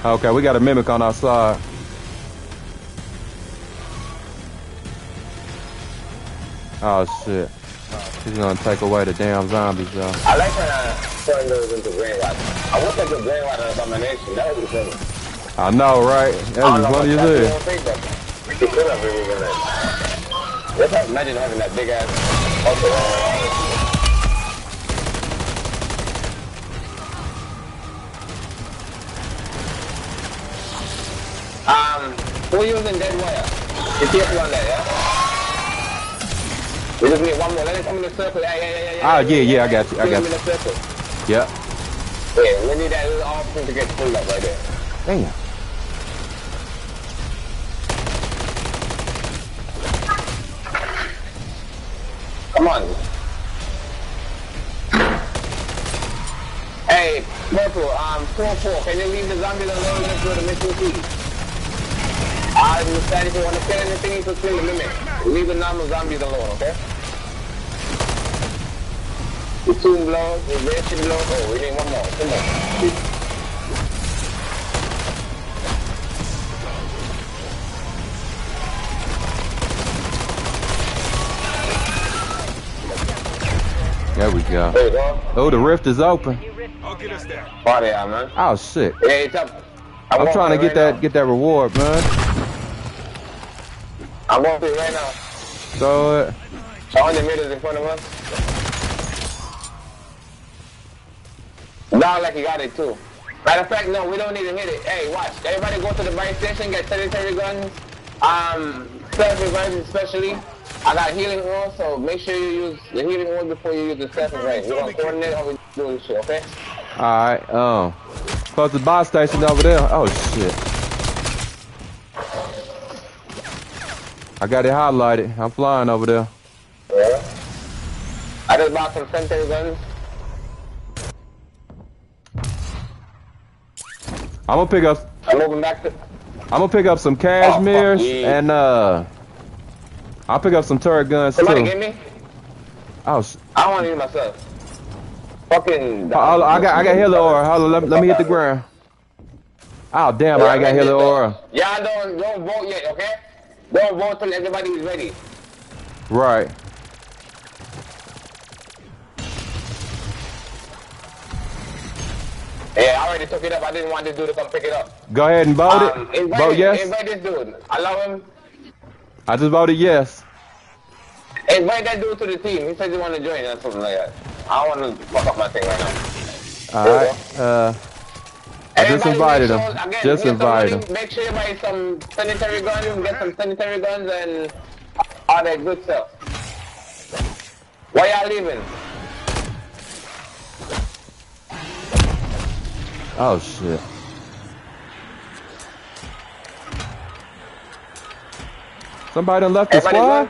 [SPEAKER 1] Okay, we got a mimic on our side. Oh shit. He's gonna take away the damn zombies though.
[SPEAKER 2] I like when uh, I turn those into brain rot. I wish I could brain rot an abomination. That would be funny.
[SPEAKER 1] I know, right? That was funny as hell.
[SPEAKER 2] He could have really been like. Let's imagine having that big ass. We're using dead wire. You careful on that, yeah? We just need one more. Let it come in the circle. Yeah, yeah, yeah, yeah.
[SPEAKER 1] Ah, yeah, yeah, I got you, I got
[SPEAKER 2] him in
[SPEAKER 1] you.
[SPEAKER 2] the circle.
[SPEAKER 1] Yep.
[SPEAKER 2] Yeah, we need that little option to get pulled up right there.
[SPEAKER 1] Damn.
[SPEAKER 2] Come on. Hey, Purple, um, 4-4, can you leave the zombies alone and go to mission please? I will understand if you want to kill anything, you can kill the limit. Leave the normal zombies alone, okay? The tomb blow, the ration blow. Oh, we need one more. Two more.
[SPEAKER 1] There we go.
[SPEAKER 2] There you go.
[SPEAKER 1] Oh, the rift is open.
[SPEAKER 5] I'll get us there.
[SPEAKER 2] Party out, man.
[SPEAKER 1] Oh shit.
[SPEAKER 2] Yeah, it's up.
[SPEAKER 1] I'm trying to get
[SPEAKER 2] right
[SPEAKER 1] that
[SPEAKER 2] now.
[SPEAKER 1] get that reward, man.
[SPEAKER 2] I'm going it right now.
[SPEAKER 1] So
[SPEAKER 2] All the middles in front of us. Down like you got it too. Matter of fact, no, we don't need to hit it. Hey, watch. Everybody go to the buy station, get sanitary guns. Um, self-revive especially. I got healing oil, so make sure you use the healing oil before you use the self-revive. We're gonna coordinate how we do this shit, okay?
[SPEAKER 1] alright, um close the buy station over there. Oh shit. I got it highlighted. I'm flying over there.
[SPEAKER 2] Yeah. I just bought some sanitary guns.
[SPEAKER 1] I'm gonna pick up
[SPEAKER 2] I'm moving back to...
[SPEAKER 1] I'm gonna pick up some Kazimir's
[SPEAKER 2] yeah.
[SPEAKER 1] and uh I'll pick up some turret guns
[SPEAKER 2] Somebody
[SPEAKER 1] too.
[SPEAKER 2] get me?
[SPEAKER 1] Oh,
[SPEAKER 2] I don't want to use myself. Fucking...
[SPEAKER 1] I, I got I got healer aura. Hold on, let, let me hit the ground. Oh damn, I got healer aura.
[SPEAKER 2] Y'all don't, don't vote yet, okay? Don't vote till everybody is ready.
[SPEAKER 1] Right.
[SPEAKER 2] Yeah, I already took it up. I didn't want this dude to come pick it up.
[SPEAKER 1] Go ahead and vote
[SPEAKER 2] Um,
[SPEAKER 1] it.
[SPEAKER 2] invite,
[SPEAKER 1] Vote yes.
[SPEAKER 2] invite this dude. Allow him.
[SPEAKER 1] I just voted yes.
[SPEAKER 2] Invite that dude to the team. He said he want to join or something like that. I don't want to fuck up my thing right now.
[SPEAKER 1] All right. Uh, I just invited him.
[SPEAKER 2] again,
[SPEAKER 1] Just invited him.
[SPEAKER 2] Make sure you buy some sanitary guns, and get some sanitary guns and all that good stuff. Why y'all leaving?
[SPEAKER 1] Oh shit. Somebody done left the
[SPEAKER 2] Everybody
[SPEAKER 1] squad?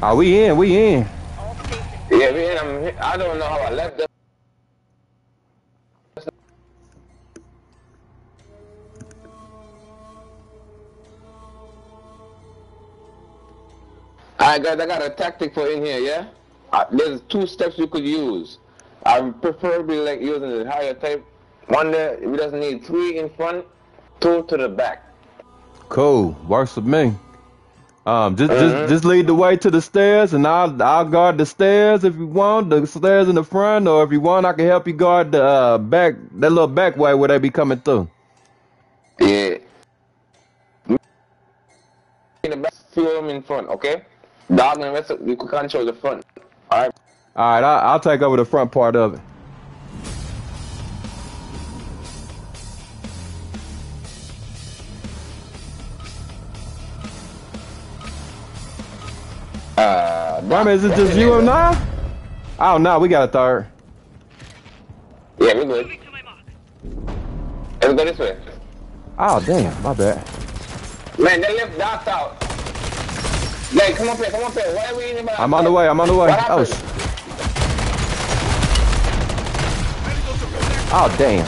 [SPEAKER 1] Ah, we in, we in.
[SPEAKER 2] Yeah, man, I'm, I don't know how I left them. Alright guys, I got a tactic for in here, yeah? Uh, there's two steps you could use. I would preferably like using the higher type. One there, we just need three in front, two to the back.
[SPEAKER 1] Cool. Works with me. Um, just
[SPEAKER 2] Mhm.
[SPEAKER 1] just just lead the way to the stairs, and I'll I'll guard the stairs if you want. The stairs in the front, or if you want, I can help you guard the uh, back that little back way where they be coming through.
[SPEAKER 2] Yeah. In the back, few of them in front, okay? Dog and the rest of, you can control the front. Alright?
[SPEAKER 1] All right, I, I'll take over the front part of it. Rami, is it just you and I? Oh no, we got a third.
[SPEAKER 2] Yeah, we're good. Let's go this way.
[SPEAKER 1] Oh damn, my bad.
[SPEAKER 2] Man, they left dots out. Hey, come up here, come up here. Why are we in?
[SPEAKER 1] I'm on the way. I'm on the way. Oh,
[SPEAKER 2] happened?
[SPEAKER 1] sh- oh damn.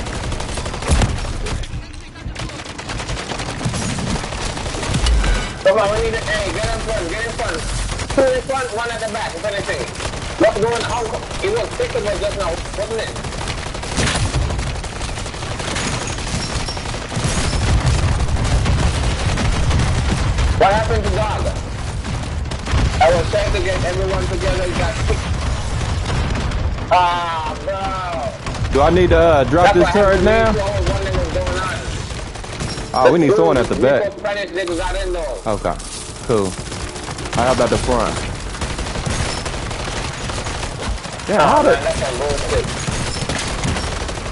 [SPEAKER 2] Come on, we need to, hey, get front, get front. Two in front, one at the back, if anything. What's going on? It was than just now, wasn't it? What happened to Dog? I was trying to get everyone together, it got kicked. Ah, bro.
[SPEAKER 1] Do I need to uh, drop
[SPEAKER 2] That's
[SPEAKER 1] this turret
[SPEAKER 2] happened to me,
[SPEAKER 1] now?
[SPEAKER 2] so I was wondering what's going on.
[SPEAKER 1] Oh, we need someone at the back.
[SPEAKER 2] got Spanish niggas got in though.
[SPEAKER 1] Okay, cool. How about the front? Yeah, how
[SPEAKER 2] Oh,
[SPEAKER 1] the
[SPEAKER 2] man, that's some bullshit.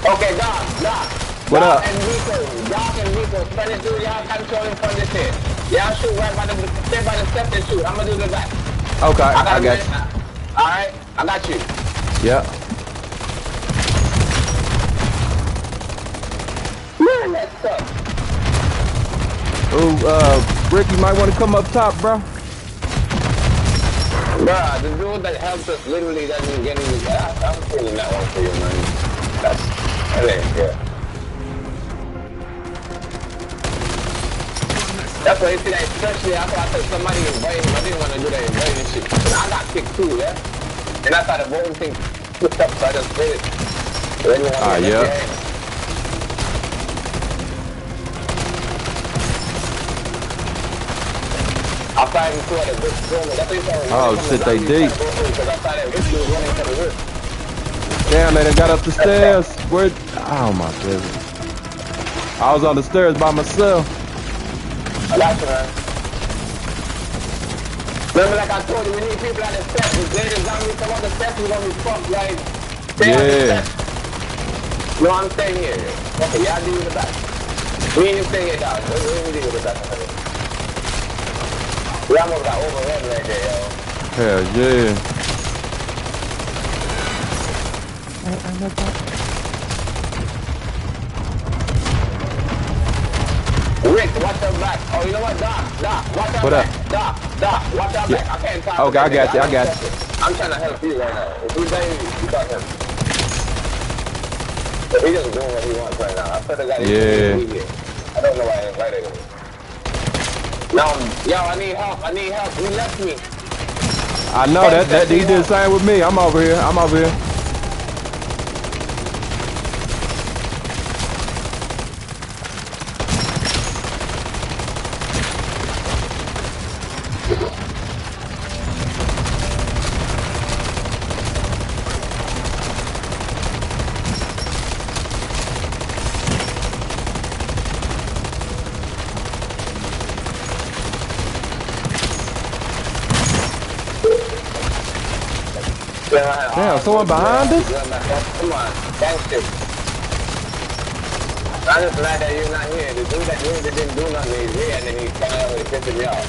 [SPEAKER 2] Okay, Doc, Doc.
[SPEAKER 1] What
[SPEAKER 2] Doc
[SPEAKER 1] up?
[SPEAKER 2] and Nico, Doc and Nico, Spanish dude, y'all controlling from this. Y'all shoot right by the, stay by the steps and shoot. I'm gonna do the back.
[SPEAKER 1] Okay,
[SPEAKER 2] I got,
[SPEAKER 1] I got
[SPEAKER 2] minute. Alright, I got you.
[SPEAKER 1] you. Yeah.
[SPEAKER 2] Man, that sucks.
[SPEAKER 1] Oh, uh, Rick, you might want to come up top, bro.
[SPEAKER 2] Bruh, the dude that helped us literally doesn't get any gas. I'm feeling that one for you, man. That's, that ain't fair. That's why you see that, especially after I said somebody invited him, I didn't want to do that inviting shit. And I got kicked too, yeah? And I thought the voting thing flipped up, so I just did it.
[SPEAKER 1] Ah,
[SPEAKER 2] who
[SPEAKER 1] yeah.
[SPEAKER 2] left their hand- I thought he saw the big room. That's what you saw.
[SPEAKER 1] Oh, shit, they deep.
[SPEAKER 2] Because I thought that this dude running for the roof.
[SPEAKER 1] Damn, they done got up the stairs. Where? Oh my goodness. I was on the stairs by myself.
[SPEAKER 2] I got you, man. Remember, like I told you, we need people on the steps. If a zombie come on the steps, we're gonna be fucked. Like, stay
[SPEAKER 1] Yeah.
[SPEAKER 2] No, I'm staying here. Okay, y'all deal with the back. We ain't staying here, dog. We ain't deal with the back. We almost got overrun right there, yo.
[SPEAKER 1] Hell yeah.
[SPEAKER 2] Rick, watch your back. Oh, you know what, Doc? Doc, watch your
[SPEAKER 1] What up?
[SPEAKER 2] back. Doc, Doc, watch your
[SPEAKER 1] Yeah.
[SPEAKER 2] back. I can't talk.
[SPEAKER 1] Okay, I got you, I got
[SPEAKER 2] him. I'm trying to help you right now. If he's saying you, you got him. But just doing what he wants right now. I feel like
[SPEAKER 1] Yeah.
[SPEAKER 2] I don't know why I invited him. Now, yo, I need help. I need help. He left me.
[SPEAKER 1] I know that that he did the same with me. I'm over here. I'm over here. Damn, someone behind us?
[SPEAKER 2] Come on, gangster. I'm just glad that you're not here. The dude that that didn't do nothing is here, and then he's coming over pissing me off.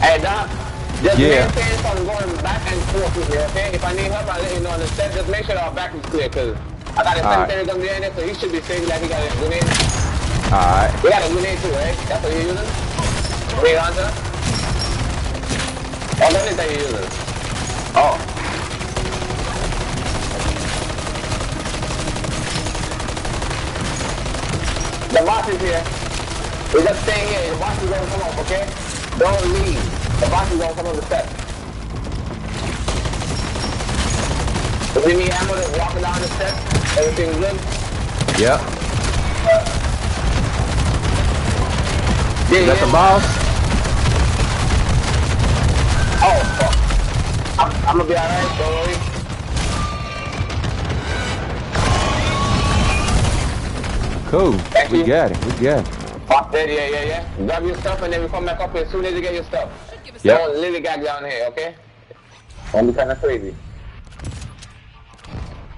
[SPEAKER 2] Hey, Doc. Just
[SPEAKER 1] Yeah.
[SPEAKER 2] maintain from going back and forth with me, okay? If I need help, I'll let you know on the step. Just make sure our back is clear, because I got a
[SPEAKER 1] Alright.
[SPEAKER 2] secondary gun behind it, so he should be safe like he got a grenade.
[SPEAKER 1] Alright.
[SPEAKER 2] We got a grenade too, right? That's what you're using? Grenade launcher? Oh, that is that you're using. Oh. The boss is here. We're just staying here. The boss is gonna come up, okay? Don't leave. The boss is gonna come on the steps. If you need ammo to walk down the steps, everything's good.
[SPEAKER 1] Yep.
[SPEAKER 2] Yeah,
[SPEAKER 1] Is that
[SPEAKER 2] yeah.
[SPEAKER 1] the boss?
[SPEAKER 2] Oh, fuck. I'm, I'm gonna be alright, don't worry.
[SPEAKER 1] Cool.
[SPEAKER 2] Thank
[SPEAKER 1] We
[SPEAKER 2] you.
[SPEAKER 1] got it. We got it.
[SPEAKER 2] Fuck that, yeah, yeah, yeah. Grab your stuff and then we come back up here as soon as you get your stuff.
[SPEAKER 1] Yep.
[SPEAKER 2] Don't lillygag down here, okay? Don't be kinda crazy.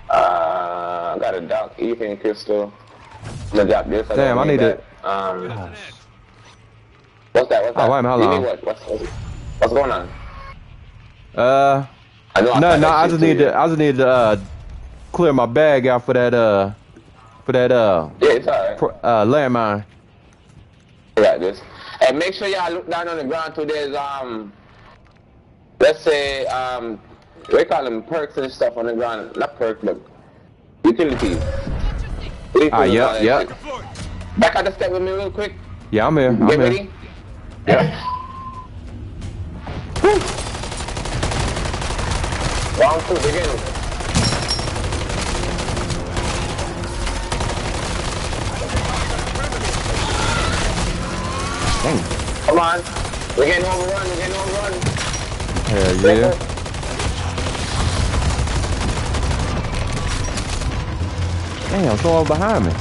[SPEAKER 2] Uh, I got a Dark Aether crystal. I'm gonna drop this.
[SPEAKER 1] Damn,
[SPEAKER 2] don't
[SPEAKER 1] I need
[SPEAKER 2] that. Um, what's that? What's
[SPEAKER 1] Oh,
[SPEAKER 2] that?
[SPEAKER 1] wait a minute, hold
[SPEAKER 2] You
[SPEAKER 1] on.
[SPEAKER 2] what? What's, what's, what's going on?
[SPEAKER 1] Uh,
[SPEAKER 2] I know I
[SPEAKER 1] no, no. I just need to. I just need to uh, clear my bag out for that uh, for that uh,
[SPEAKER 2] Yeah, it's alright.
[SPEAKER 1] uh landmine.
[SPEAKER 2] I got this. And make sure y'all look down on the ground too. There's um, let's say um, we call them perks and stuff on the ground. Not perks, but utilities.
[SPEAKER 1] Ah,
[SPEAKER 2] and
[SPEAKER 1] yep, yep.
[SPEAKER 2] shit. Back out the step with me real quick.
[SPEAKER 1] Yeah, I'm here. I'm
[SPEAKER 2] Get
[SPEAKER 1] here.
[SPEAKER 2] ready.
[SPEAKER 1] Yep.
[SPEAKER 2] Round two, begin.
[SPEAKER 1] Dang.
[SPEAKER 2] Come on. We're getting overrun. We're getting overrun.
[SPEAKER 1] Hell yeah. Damn, someone behind me.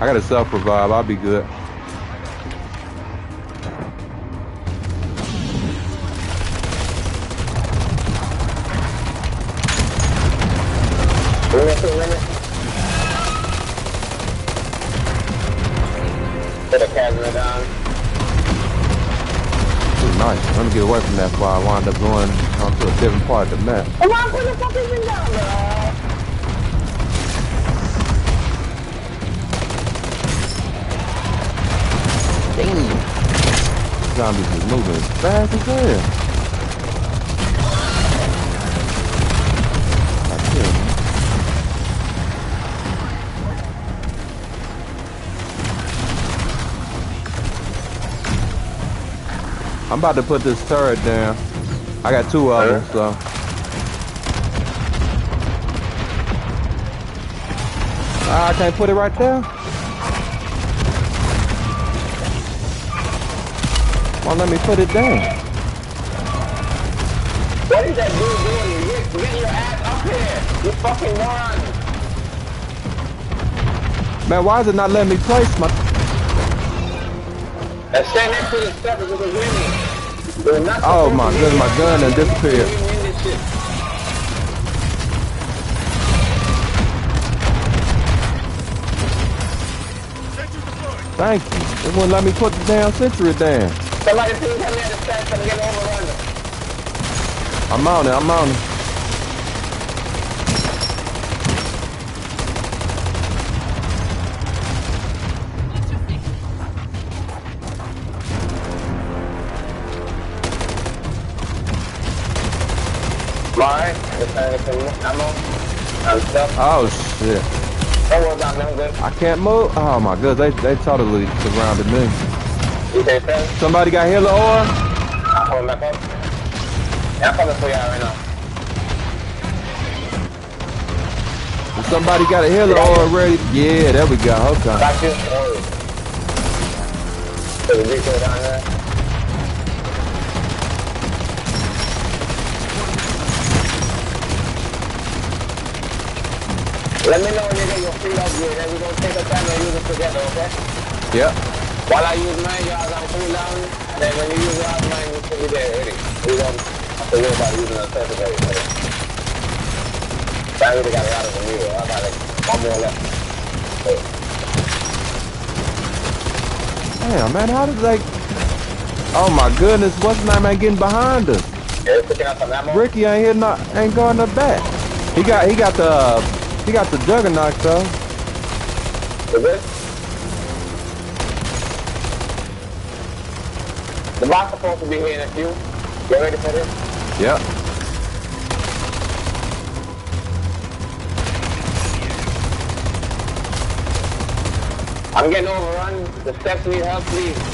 [SPEAKER 1] I gotta self revive. I'll be good. Away from that before I wind up going onto a different part of the map.
[SPEAKER 2] Come on, put the fucking bro.
[SPEAKER 1] Damn. Zombies is moving as fast as hell. I'm about to put this turret down. I got two of them, so. Ah, I can't put it right there. Won't let me put it down.
[SPEAKER 2] What is that dude doing? Get your ass up here. You fucking moron.
[SPEAKER 1] Man, why is it not letting me place my...
[SPEAKER 2] And stand next to the step because we're winning.
[SPEAKER 1] Oh my goodness, my gun done disappeared.
[SPEAKER 2] We win this shit.
[SPEAKER 1] Thank you. It wouldn't let me put the damn century down.
[SPEAKER 2] Somebody please help me at the steps. I'm overrun.
[SPEAKER 1] I'm on it, I'm on it.
[SPEAKER 2] Some ammo and stuff.
[SPEAKER 1] Oh shit. I can't move. Oh my god, they, they totally surrounded me.
[SPEAKER 2] You?
[SPEAKER 1] Somebody got healer aura?
[SPEAKER 2] I'm coming back up. Yeah, I'm coming for you right now.
[SPEAKER 1] Somebody got a healer aura ready? Yeah, there we go. Okay.
[SPEAKER 2] Got you. Oh. Put the down there. Let me know when you get your feet up here, then we're gonna take a time and use it together, okay?
[SPEAKER 1] Yep.
[SPEAKER 2] While I use mine, y'all gonna cool down, and then when you use yours, mine, you should be there ready. We don't have to worry about using a secondary. Right? I really got a lot of them here. I got like one more left. So,
[SPEAKER 1] Damn, man, how did they... Oh my goodness, what's name man getting behind us?
[SPEAKER 2] Yeah, picking up some ammo.
[SPEAKER 1] Ricky ain't here, not ain't going to back. He got he got the uh, he got the juggernaut though.
[SPEAKER 2] Is it? The boss supposed to be here in a few. Get ready for this.
[SPEAKER 1] Yep.
[SPEAKER 2] I'm getting overrun. The steps need help, please.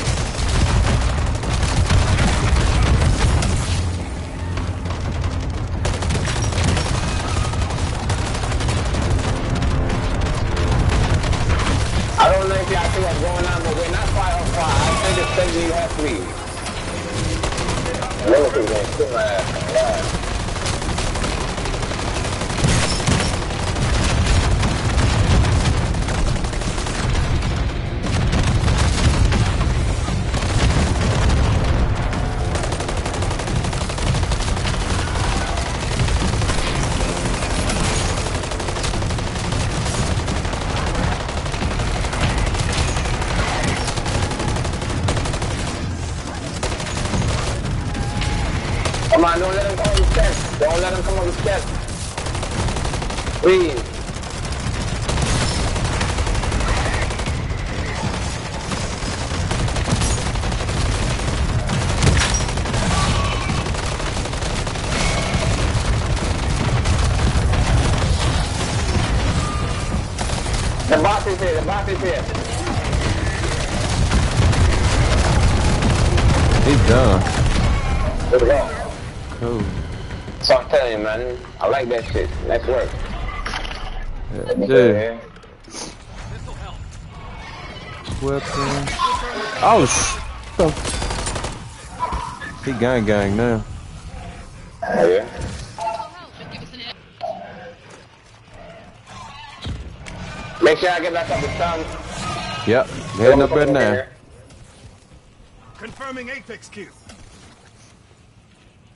[SPEAKER 1] He gang gang now.
[SPEAKER 2] Yeah. Make sure I get back up the sun.
[SPEAKER 1] Yep. Heading up there now.
[SPEAKER 5] Confirming Apex Q.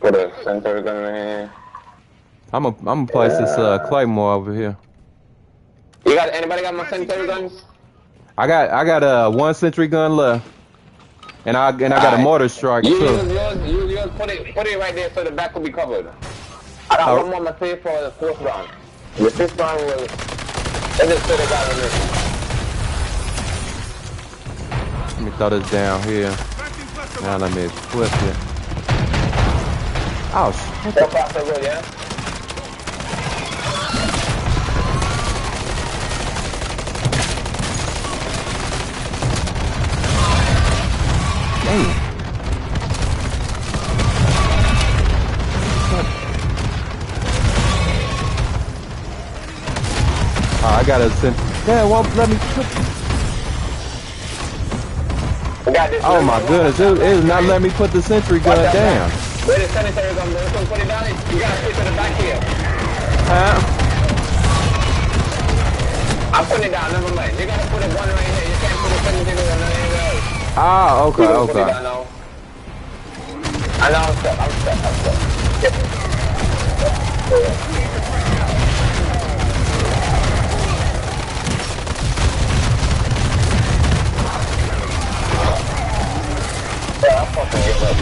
[SPEAKER 2] Put a center gun in here.
[SPEAKER 1] I'm gonna I'm gonna place this uh claymore over here.
[SPEAKER 2] You got anybody got my center guns?
[SPEAKER 1] I got I got a one century gun left, and I and I got a mortar strike
[SPEAKER 2] You use
[SPEAKER 1] too.
[SPEAKER 2] yours, you use put it put it right there so the back will be covered. I got one more to for the fourth round. The fifth round will let's just put it down on this.
[SPEAKER 1] Let me throw this down here. Now let me flip it. Oh sh.
[SPEAKER 2] So far so good, yeah?
[SPEAKER 1] I gotta send. Yeah, well, let me. Put...
[SPEAKER 2] We got this.
[SPEAKER 1] Oh my goodness, it, it is not letting me put the sentry gun down.
[SPEAKER 2] Where the sanitary gun, bro? So put it down. You gotta stick to the back here.
[SPEAKER 1] Huh?
[SPEAKER 2] I'm putting it down, never mind. You gotta put it one right here. You can't put the sanitary gun anywhere else.
[SPEAKER 1] Ah, okay,
[SPEAKER 2] You Put it
[SPEAKER 1] okay.
[SPEAKER 2] down now. I know I'm stuck, I'm stuck, I'm stuck. Yeah, I'm fucking give up,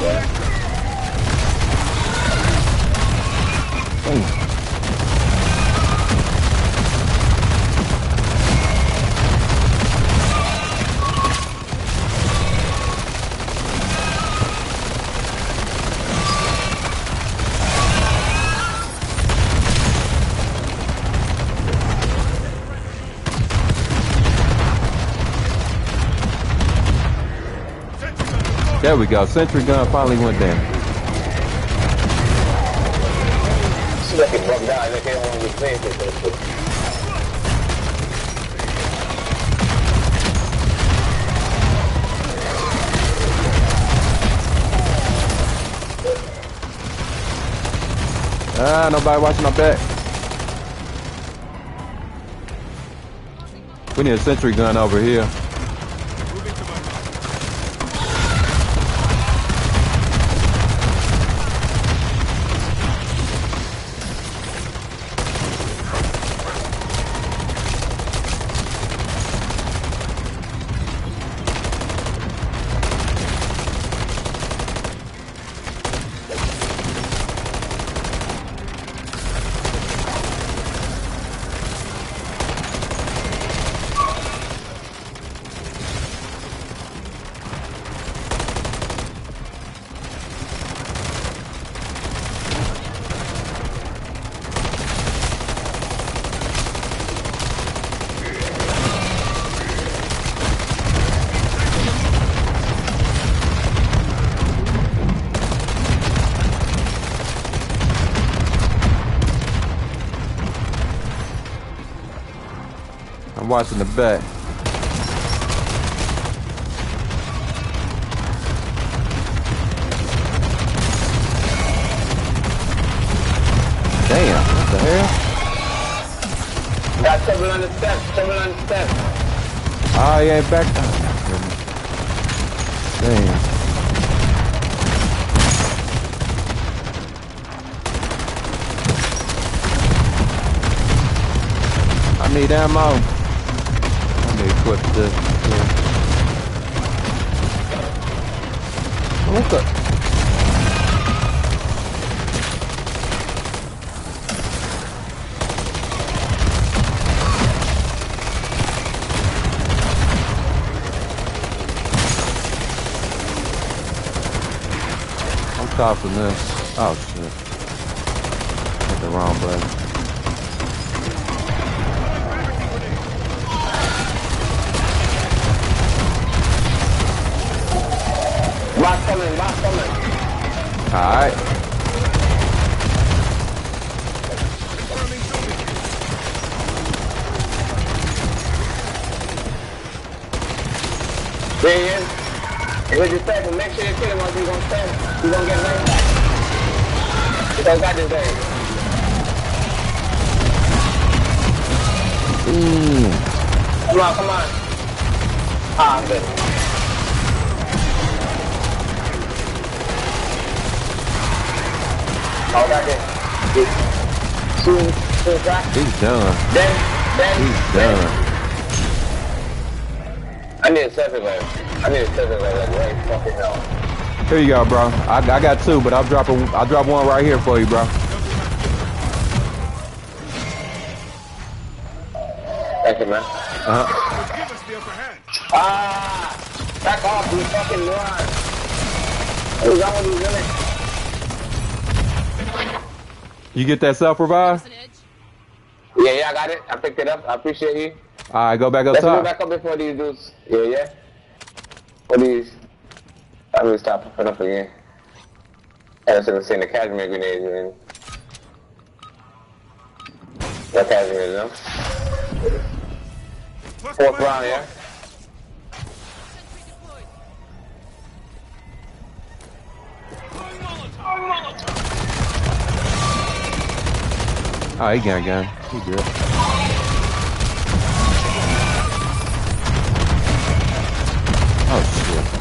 [SPEAKER 2] man.
[SPEAKER 1] There we go. Sentry gun finally went down. Ah, nobody watching my back. We need a sentry gun over here. Watching the back. Damn, what the hell?
[SPEAKER 2] Got trouble on the steps, trouble on the steps.
[SPEAKER 1] Ah, he ain't back. Damn. I need ammo. Yeah. What the? Oh I'm tossing this. Oh shit. Hit the wrong button.
[SPEAKER 2] Box coming, box coming.
[SPEAKER 1] Alright.
[SPEAKER 2] There he is. He's just safe, but make sure you kill him or he's gonna stand. He's gonna get right back. He don't got this day.
[SPEAKER 1] Mm.
[SPEAKER 2] Come on, come on. Ah, good. Got this. Soon, soon, right?
[SPEAKER 1] He's done.
[SPEAKER 2] Then, then,
[SPEAKER 1] He's
[SPEAKER 2] then.
[SPEAKER 1] done.
[SPEAKER 2] I need a seven man. I need a seven man like right fucking hell.
[SPEAKER 1] Here you go, bro. I, I got two, but I'll drop a I'll drop one right here for you, bro.
[SPEAKER 2] Thank you, man.
[SPEAKER 1] Uh-huh.
[SPEAKER 5] Give us the upper hand.
[SPEAKER 2] Ah! Back off, you fucking moron! Who's wrong with you, really?
[SPEAKER 1] You get that self revive?
[SPEAKER 2] Yeah, yeah, I got it. I picked it up. I appreciate you.
[SPEAKER 1] Alright, go back up
[SPEAKER 2] Let's move
[SPEAKER 1] top.
[SPEAKER 2] back up before these dudes. Yeah, yeah. For these. I'm gonna stop popping up again. I was gonna send the Kazimir grenades in. No Kazimir, no?
[SPEAKER 5] Plus
[SPEAKER 2] Fourth
[SPEAKER 5] command
[SPEAKER 2] round, yeah?
[SPEAKER 1] Oh, Oh, he got a. He good. Oh shit.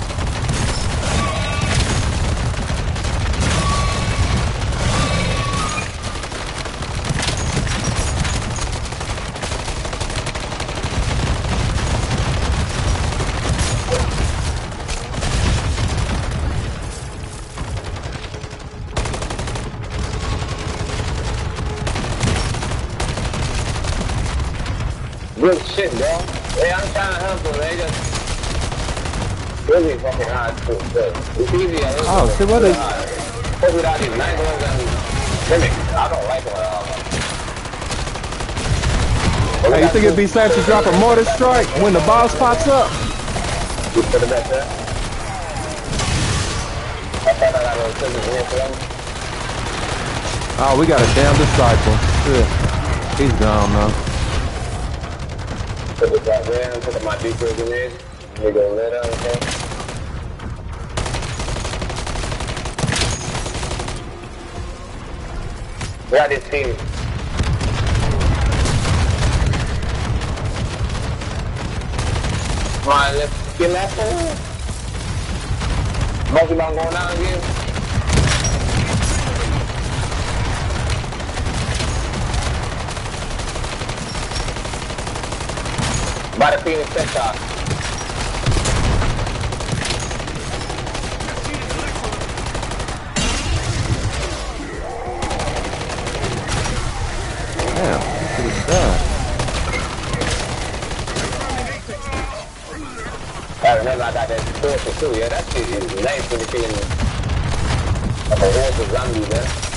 [SPEAKER 2] Good shit, bro. Hey, I'm trying to help. They just really fucking hard to do. It's easy.
[SPEAKER 1] Oh, shit, what is-
[SPEAKER 2] Put without these mangoes and gimmicks. I don't like them at all.
[SPEAKER 1] Hey, you think it'd be safe to drop a mortar strike when the boss pops up?
[SPEAKER 2] You put it back there. I thought I got a scissors here for them.
[SPEAKER 1] Oh, we got a damn disciple. Shit. He's gone now.
[SPEAKER 2] Put it back there put my deep grenade. We go later, okay? We got this team. Come let's get. Monkey Ball going down again. By the Phoenix sector.
[SPEAKER 1] Damn. Look at that.
[SPEAKER 2] I remember I got that too, yeah, that shit is nice when you're feeling like a horse or zombie, man.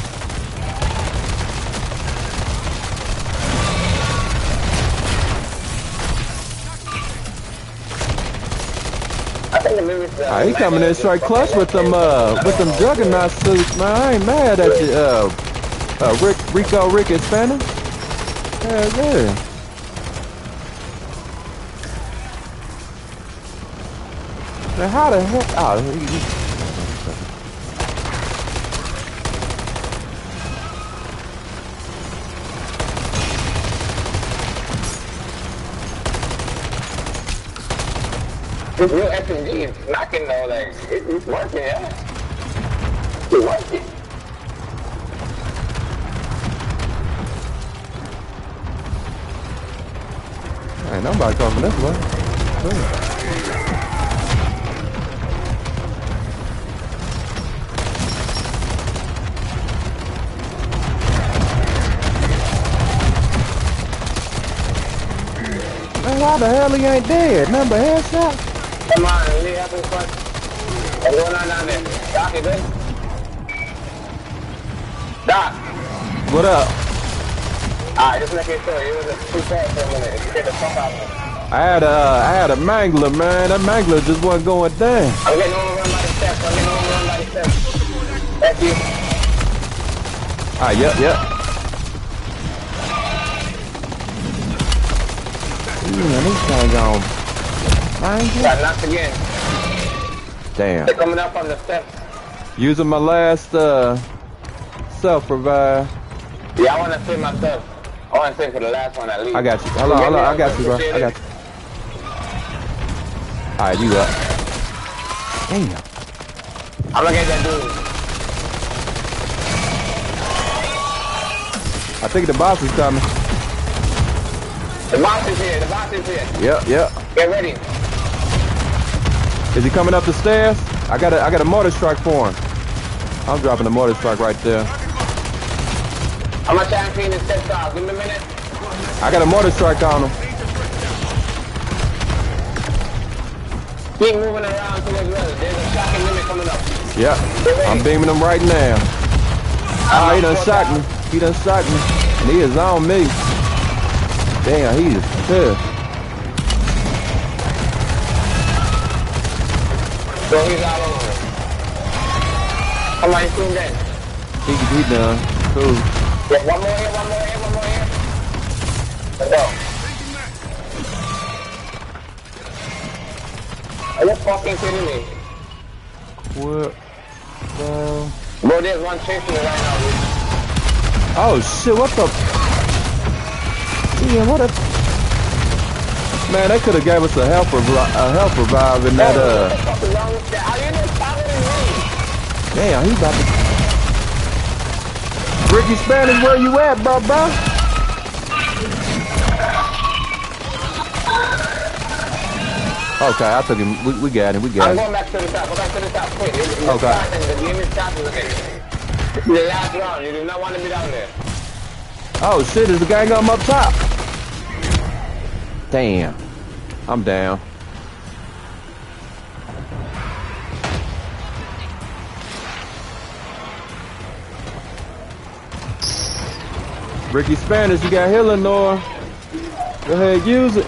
[SPEAKER 1] Oh, he coming in straight clutch with them uh with them juggernaut suits, man. I ain't mad at you, uh, uh Rick Rico Ricky Spanish. Hell yeah. Now how the heck? Oh,
[SPEAKER 2] This real SMG is knocking though, like, it, it's working, yeah. It's working.
[SPEAKER 1] ain't nobody coming this way. Man, why the hell he ain't dead? Number headshot?
[SPEAKER 2] Come on, really having fun. What's going on down there? Doc, you good? Doc.
[SPEAKER 1] What up?
[SPEAKER 2] Just for a minute. You the out.
[SPEAKER 1] I had a, I had a mangler, man. That mangler just wasn't going down.
[SPEAKER 2] I'm getting overrun by the steps. I'm getting by the steps. Thank you.
[SPEAKER 1] Ah, yep, yep. Man, these guys on mangler.
[SPEAKER 2] Got knocked again.
[SPEAKER 1] Damn.
[SPEAKER 2] They're coming up on the steps.
[SPEAKER 1] Using my last uh self-revive.
[SPEAKER 2] Yeah, I want to save myself. I want to save for the last one at least.
[SPEAKER 1] I got you. Hold on, hold on. I got you, bro. I got you. Alright, you up. Damn.
[SPEAKER 2] I'm gonna get that dude.
[SPEAKER 1] I think the boss is coming.
[SPEAKER 2] The boss is here. The boss is here.
[SPEAKER 1] Yep, yep.
[SPEAKER 2] Get ready.
[SPEAKER 1] Is he coming up the stairs? I got a I got a mortar strike for him. I'm dropping a mortar strike right there.
[SPEAKER 2] I'm gonna try and clean this off. Give me a minute.
[SPEAKER 1] I got a mortar strike on him.
[SPEAKER 2] Keep moving around towards well. There's a shocking limit coming up.
[SPEAKER 1] Yep. I'm beaming him right now. Oh, he done shot me. He done shot me. And he is on me. Damn, he is pissed.
[SPEAKER 2] So he's all over. Come on, clean that.
[SPEAKER 1] He, he done. Cool.
[SPEAKER 2] Yeah, one more here, one more here, one more here. Let's go. Are you fucking kidding me?
[SPEAKER 1] What? Well...
[SPEAKER 2] Bro, there's one chasing me right now, dude.
[SPEAKER 1] Oh shit, what the? Yeah, what a... Man, they could have gave us a helper, a health revive in that, uh...
[SPEAKER 2] the fuck is wrong with that? Are you just following me?
[SPEAKER 1] Damn, he about to... Ricky Spanish, where you at, bro, bro? Okay, I took him. We, we got him. We got
[SPEAKER 2] I'm
[SPEAKER 1] him.
[SPEAKER 2] going back to the top. Go back to the top quick. It's- it's
[SPEAKER 1] Okay.
[SPEAKER 2] starting. The game is starting. Okay. This is the last round. You do not want to be down there.
[SPEAKER 1] Oh shit, there's a gang up top. Damn. I'm down. Ricky Spanish, you got healing aura. Go ahead, use it.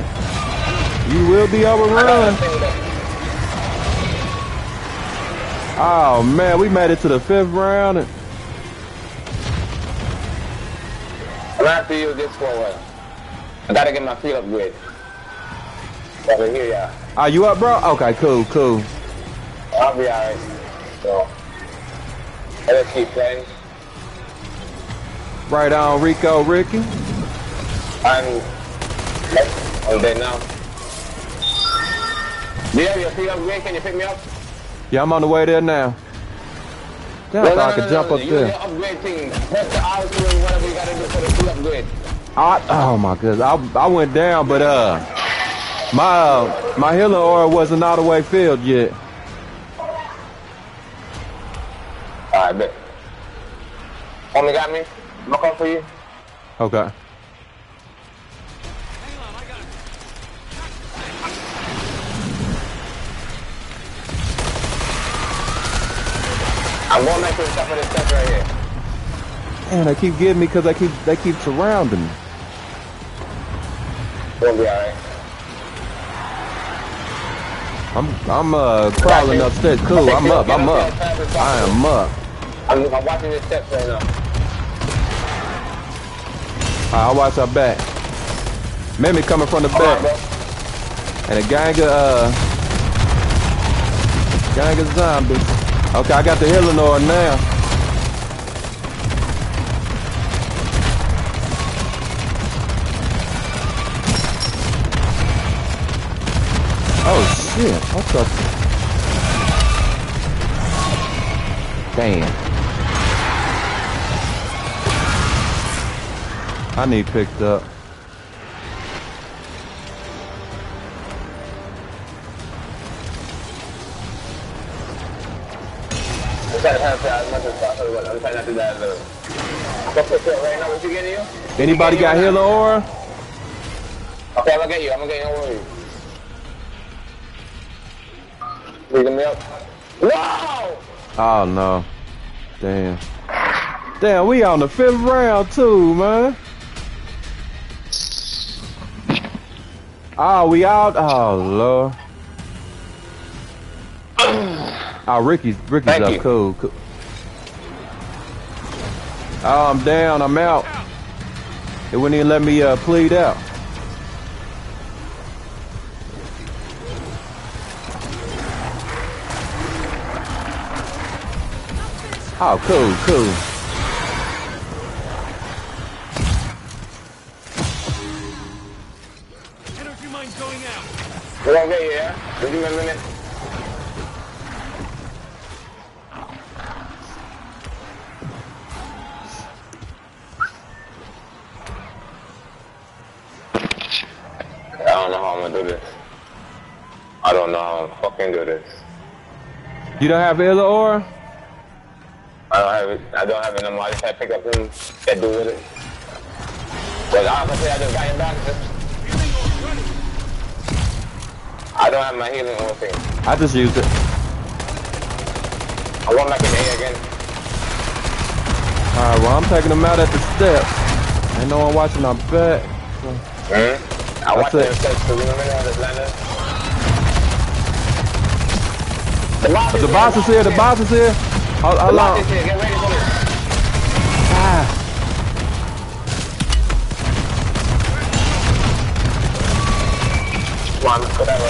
[SPEAKER 1] You will be overrun. Oh man, we made it to the fifth round. And
[SPEAKER 2] I'm gonna have to use this for a while. I gotta get my feet here, yeah.
[SPEAKER 1] are you up, bro? Okay, cool, cool.
[SPEAKER 2] I'll be alright. So, let's keep playing.
[SPEAKER 1] Right on, Rico, Ricky.
[SPEAKER 2] I'm on day now. Do you have your feet upgrade? Can you pick me up?
[SPEAKER 1] Yeah, I'm on the way there now. Damn, I thought I could jump up
[SPEAKER 2] Use
[SPEAKER 1] there.
[SPEAKER 2] your upgrade thing. Press the R2 and whatever you gotta do for the upgrade.
[SPEAKER 1] I, oh my goodness, I, I went down, but uh, my uh, my healing oil wasn't all the way filled yet.
[SPEAKER 2] Alright, bet. Homie got me? Look up for you?
[SPEAKER 1] Okay.
[SPEAKER 2] I'm going back to the top of this steps right here.
[SPEAKER 1] Man, they keep getting me because they keep they keep surrounding me.
[SPEAKER 2] Gonna be alright.
[SPEAKER 1] I'm I'm uh crawling upstairs. Cool, I'm up, I'm up. I am up.
[SPEAKER 2] I'm, I'm watching the steps right now.
[SPEAKER 1] I'll watch our back. Mimi coming from the back,
[SPEAKER 2] bro.
[SPEAKER 1] and a gang of uh Gang of zombies. Okay, I got the Eleanor now. Oh shit, what the? Damn. I need picked up.
[SPEAKER 2] You you?
[SPEAKER 1] Anybody got healer aura?
[SPEAKER 2] Okay, I'm gonna get you. I'm gonna get you. Don't worry. Leading me up. Wow!
[SPEAKER 1] Oh no. Damn. Damn, we on the fifth round too, man. Oh, we out. Oh lord. Oh, Ricky's Ricky's
[SPEAKER 2] Thank
[SPEAKER 1] up.
[SPEAKER 2] you.
[SPEAKER 1] Cool, cool. Oh, I'm down. I'm out. It wouldn't even let me uh, plead out. Oh, cool, cool.
[SPEAKER 5] Energy mine's going out.
[SPEAKER 2] We're gonna get you, yeah? Give me a minute. I don't know how I'm gonna do this. I don't know how I'm gonna fucking do this.
[SPEAKER 1] You don't have healer aura?
[SPEAKER 2] I don't have it. I don't have it no more. I just had to pick up him that do with it. But I'm I just got him back. I don't have my healing or thing.
[SPEAKER 1] I just used it.
[SPEAKER 2] I want back in A again.
[SPEAKER 1] Alright, well, I'm taking them out at the steps. Ain't no one watching my back.
[SPEAKER 2] Mm-hmm. I watched
[SPEAKER 1] That's
[SPEAKER 2] them
[SPEAKER 1] it.
[SPEAKER 2] steps to remember that Atlanta. The
[SPEAKER 1] The boss is here, the boss is here. Hold
[SPEAKER 2] boss
[SPEAKER 1] on.
[SPEAKER 2] here. Get ready for this.
[SPEAKER 1] Ah.
[SPEAKER 2] Come on, whatever.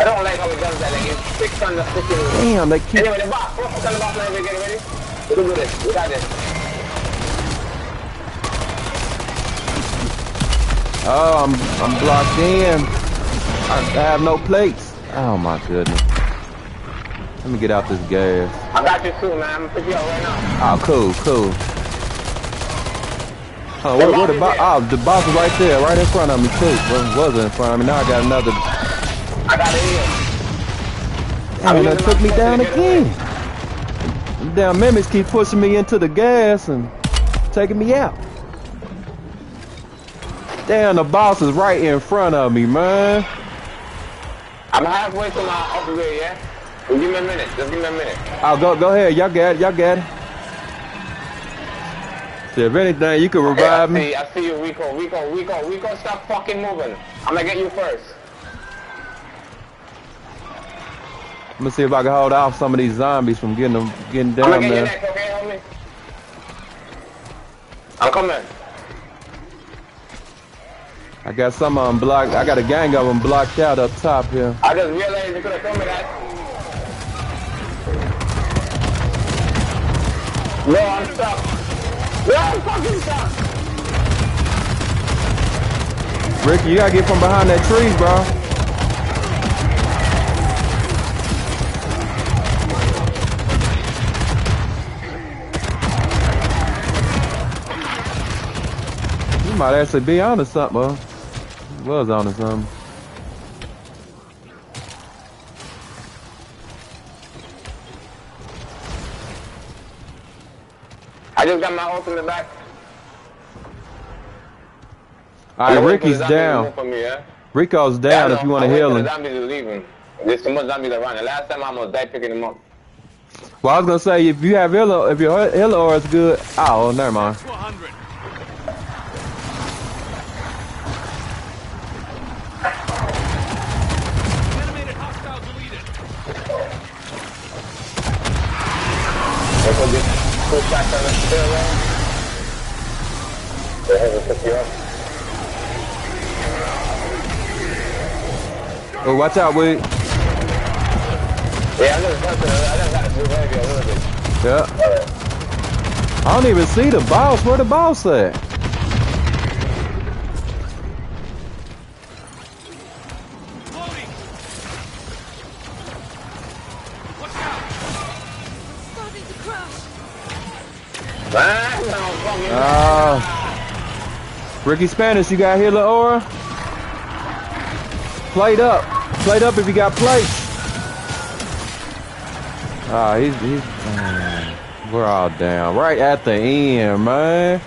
[SPEAKER 2] I don't like how he does that. Like, he sticks on the freaking...
[SPEAKER 1] Damn, they keep.
[SPEAKER 2] Anyway, the boss. Focus on the boss now. Get ready. We can do this. We got this.
[SPEAKER 1] Oh, I'm I'm blocked in. I have no plates. Oh my goodness. Let me get out this gas.
[SPEAKER 2] I got you too, man. I'm gonna pick you up right now.
[SPEAKER 1] Oh, cool, cool. Oh, where, where the boss? Oh, ah, the boss is right there, right in front of me too. Well, was in front of me. Now I got another.
[SPEAKER 2] I got it here.
[SPEAKER 1] Damn, that took me down again. Damn mimics keep pushing me into the gas and taking me out. Damn, the boss is right in front of me, man.
[SPEAKER 2] I'm halfway to my upgrade, yeah? Well, give me a minute. Just give me a minute.
[SPEAKER 1] Oh, go go ahead. Y'all got it. Y'all got it. See, if anything, you can
[SPEAKER 2] Yeah, I
[SPEAKER 1] revive me.
[SPEAKER 2] see, I see you, Rico. Rico, Rico, Rico, stop fucking moving. I'm gonna get you first.
[SPEAKER 1] I'm gonna see if I can hold off some of these zombies from getting them getting
[SPEAKER 2] I'm
[SPEAKER 1] down
[SPEAKER 2] get you
[SPEAKER 1] there.
[SPEAKER 2] next, okay? I'm coming.
[SPEAKER 1] I got some of them blocked. I got a gang of them blocked out up top here.
[SPEAKER 2] I just realized you could have told me that. No, I'm stuck. No, I'm fucking stuck.
[SPEAKER 1] Ricky, you gotta get from behind that tree, bro. You might actually be onto something, bro. You Was onto something.
[SPEAKER 2] Just got my ultimate back.
[SPEAKER 1] All right,
[SPEAKER 2] I'm waiting for
[SPEAKER 1] Ricky's
[SPEAKER 2] the
[SPEAKER 1] down.
[SPEAKER 2] me, yeah?
[SPEAKER 1] Rico's down
[SPEAKER 2] know.
[SPEAKER 1] if you want to heal him.
[SPEAKER 2] The zombies is leaving. There's too much zombies around. The last time I almost died picking them up.
[SPEAKER 1] Well, I was gonna say if you have healer, if your aura is good. Oh, never mind.
[SPEAKER 5] 400. Animated hostile deleted.
[SPEAKER 2] Let's go get on the stairwell. Go ahead and pick you up.
[SPEAKER 1] Oh, watch out, Wade.
[SPEAKER 2] Yeah, I'm just touching it. I just got to move maybe a little bit.
[SPEAKER 1] Yeah.
[SPEAKER 2] Alright.
[SPEAKER 1] I don't even see the boss. Where the boss at? Ricky Spanish, you got healer aura? Plate up. Plate up if you got plates. Ah, he's, he's, man, we're all down. Right at the end, man.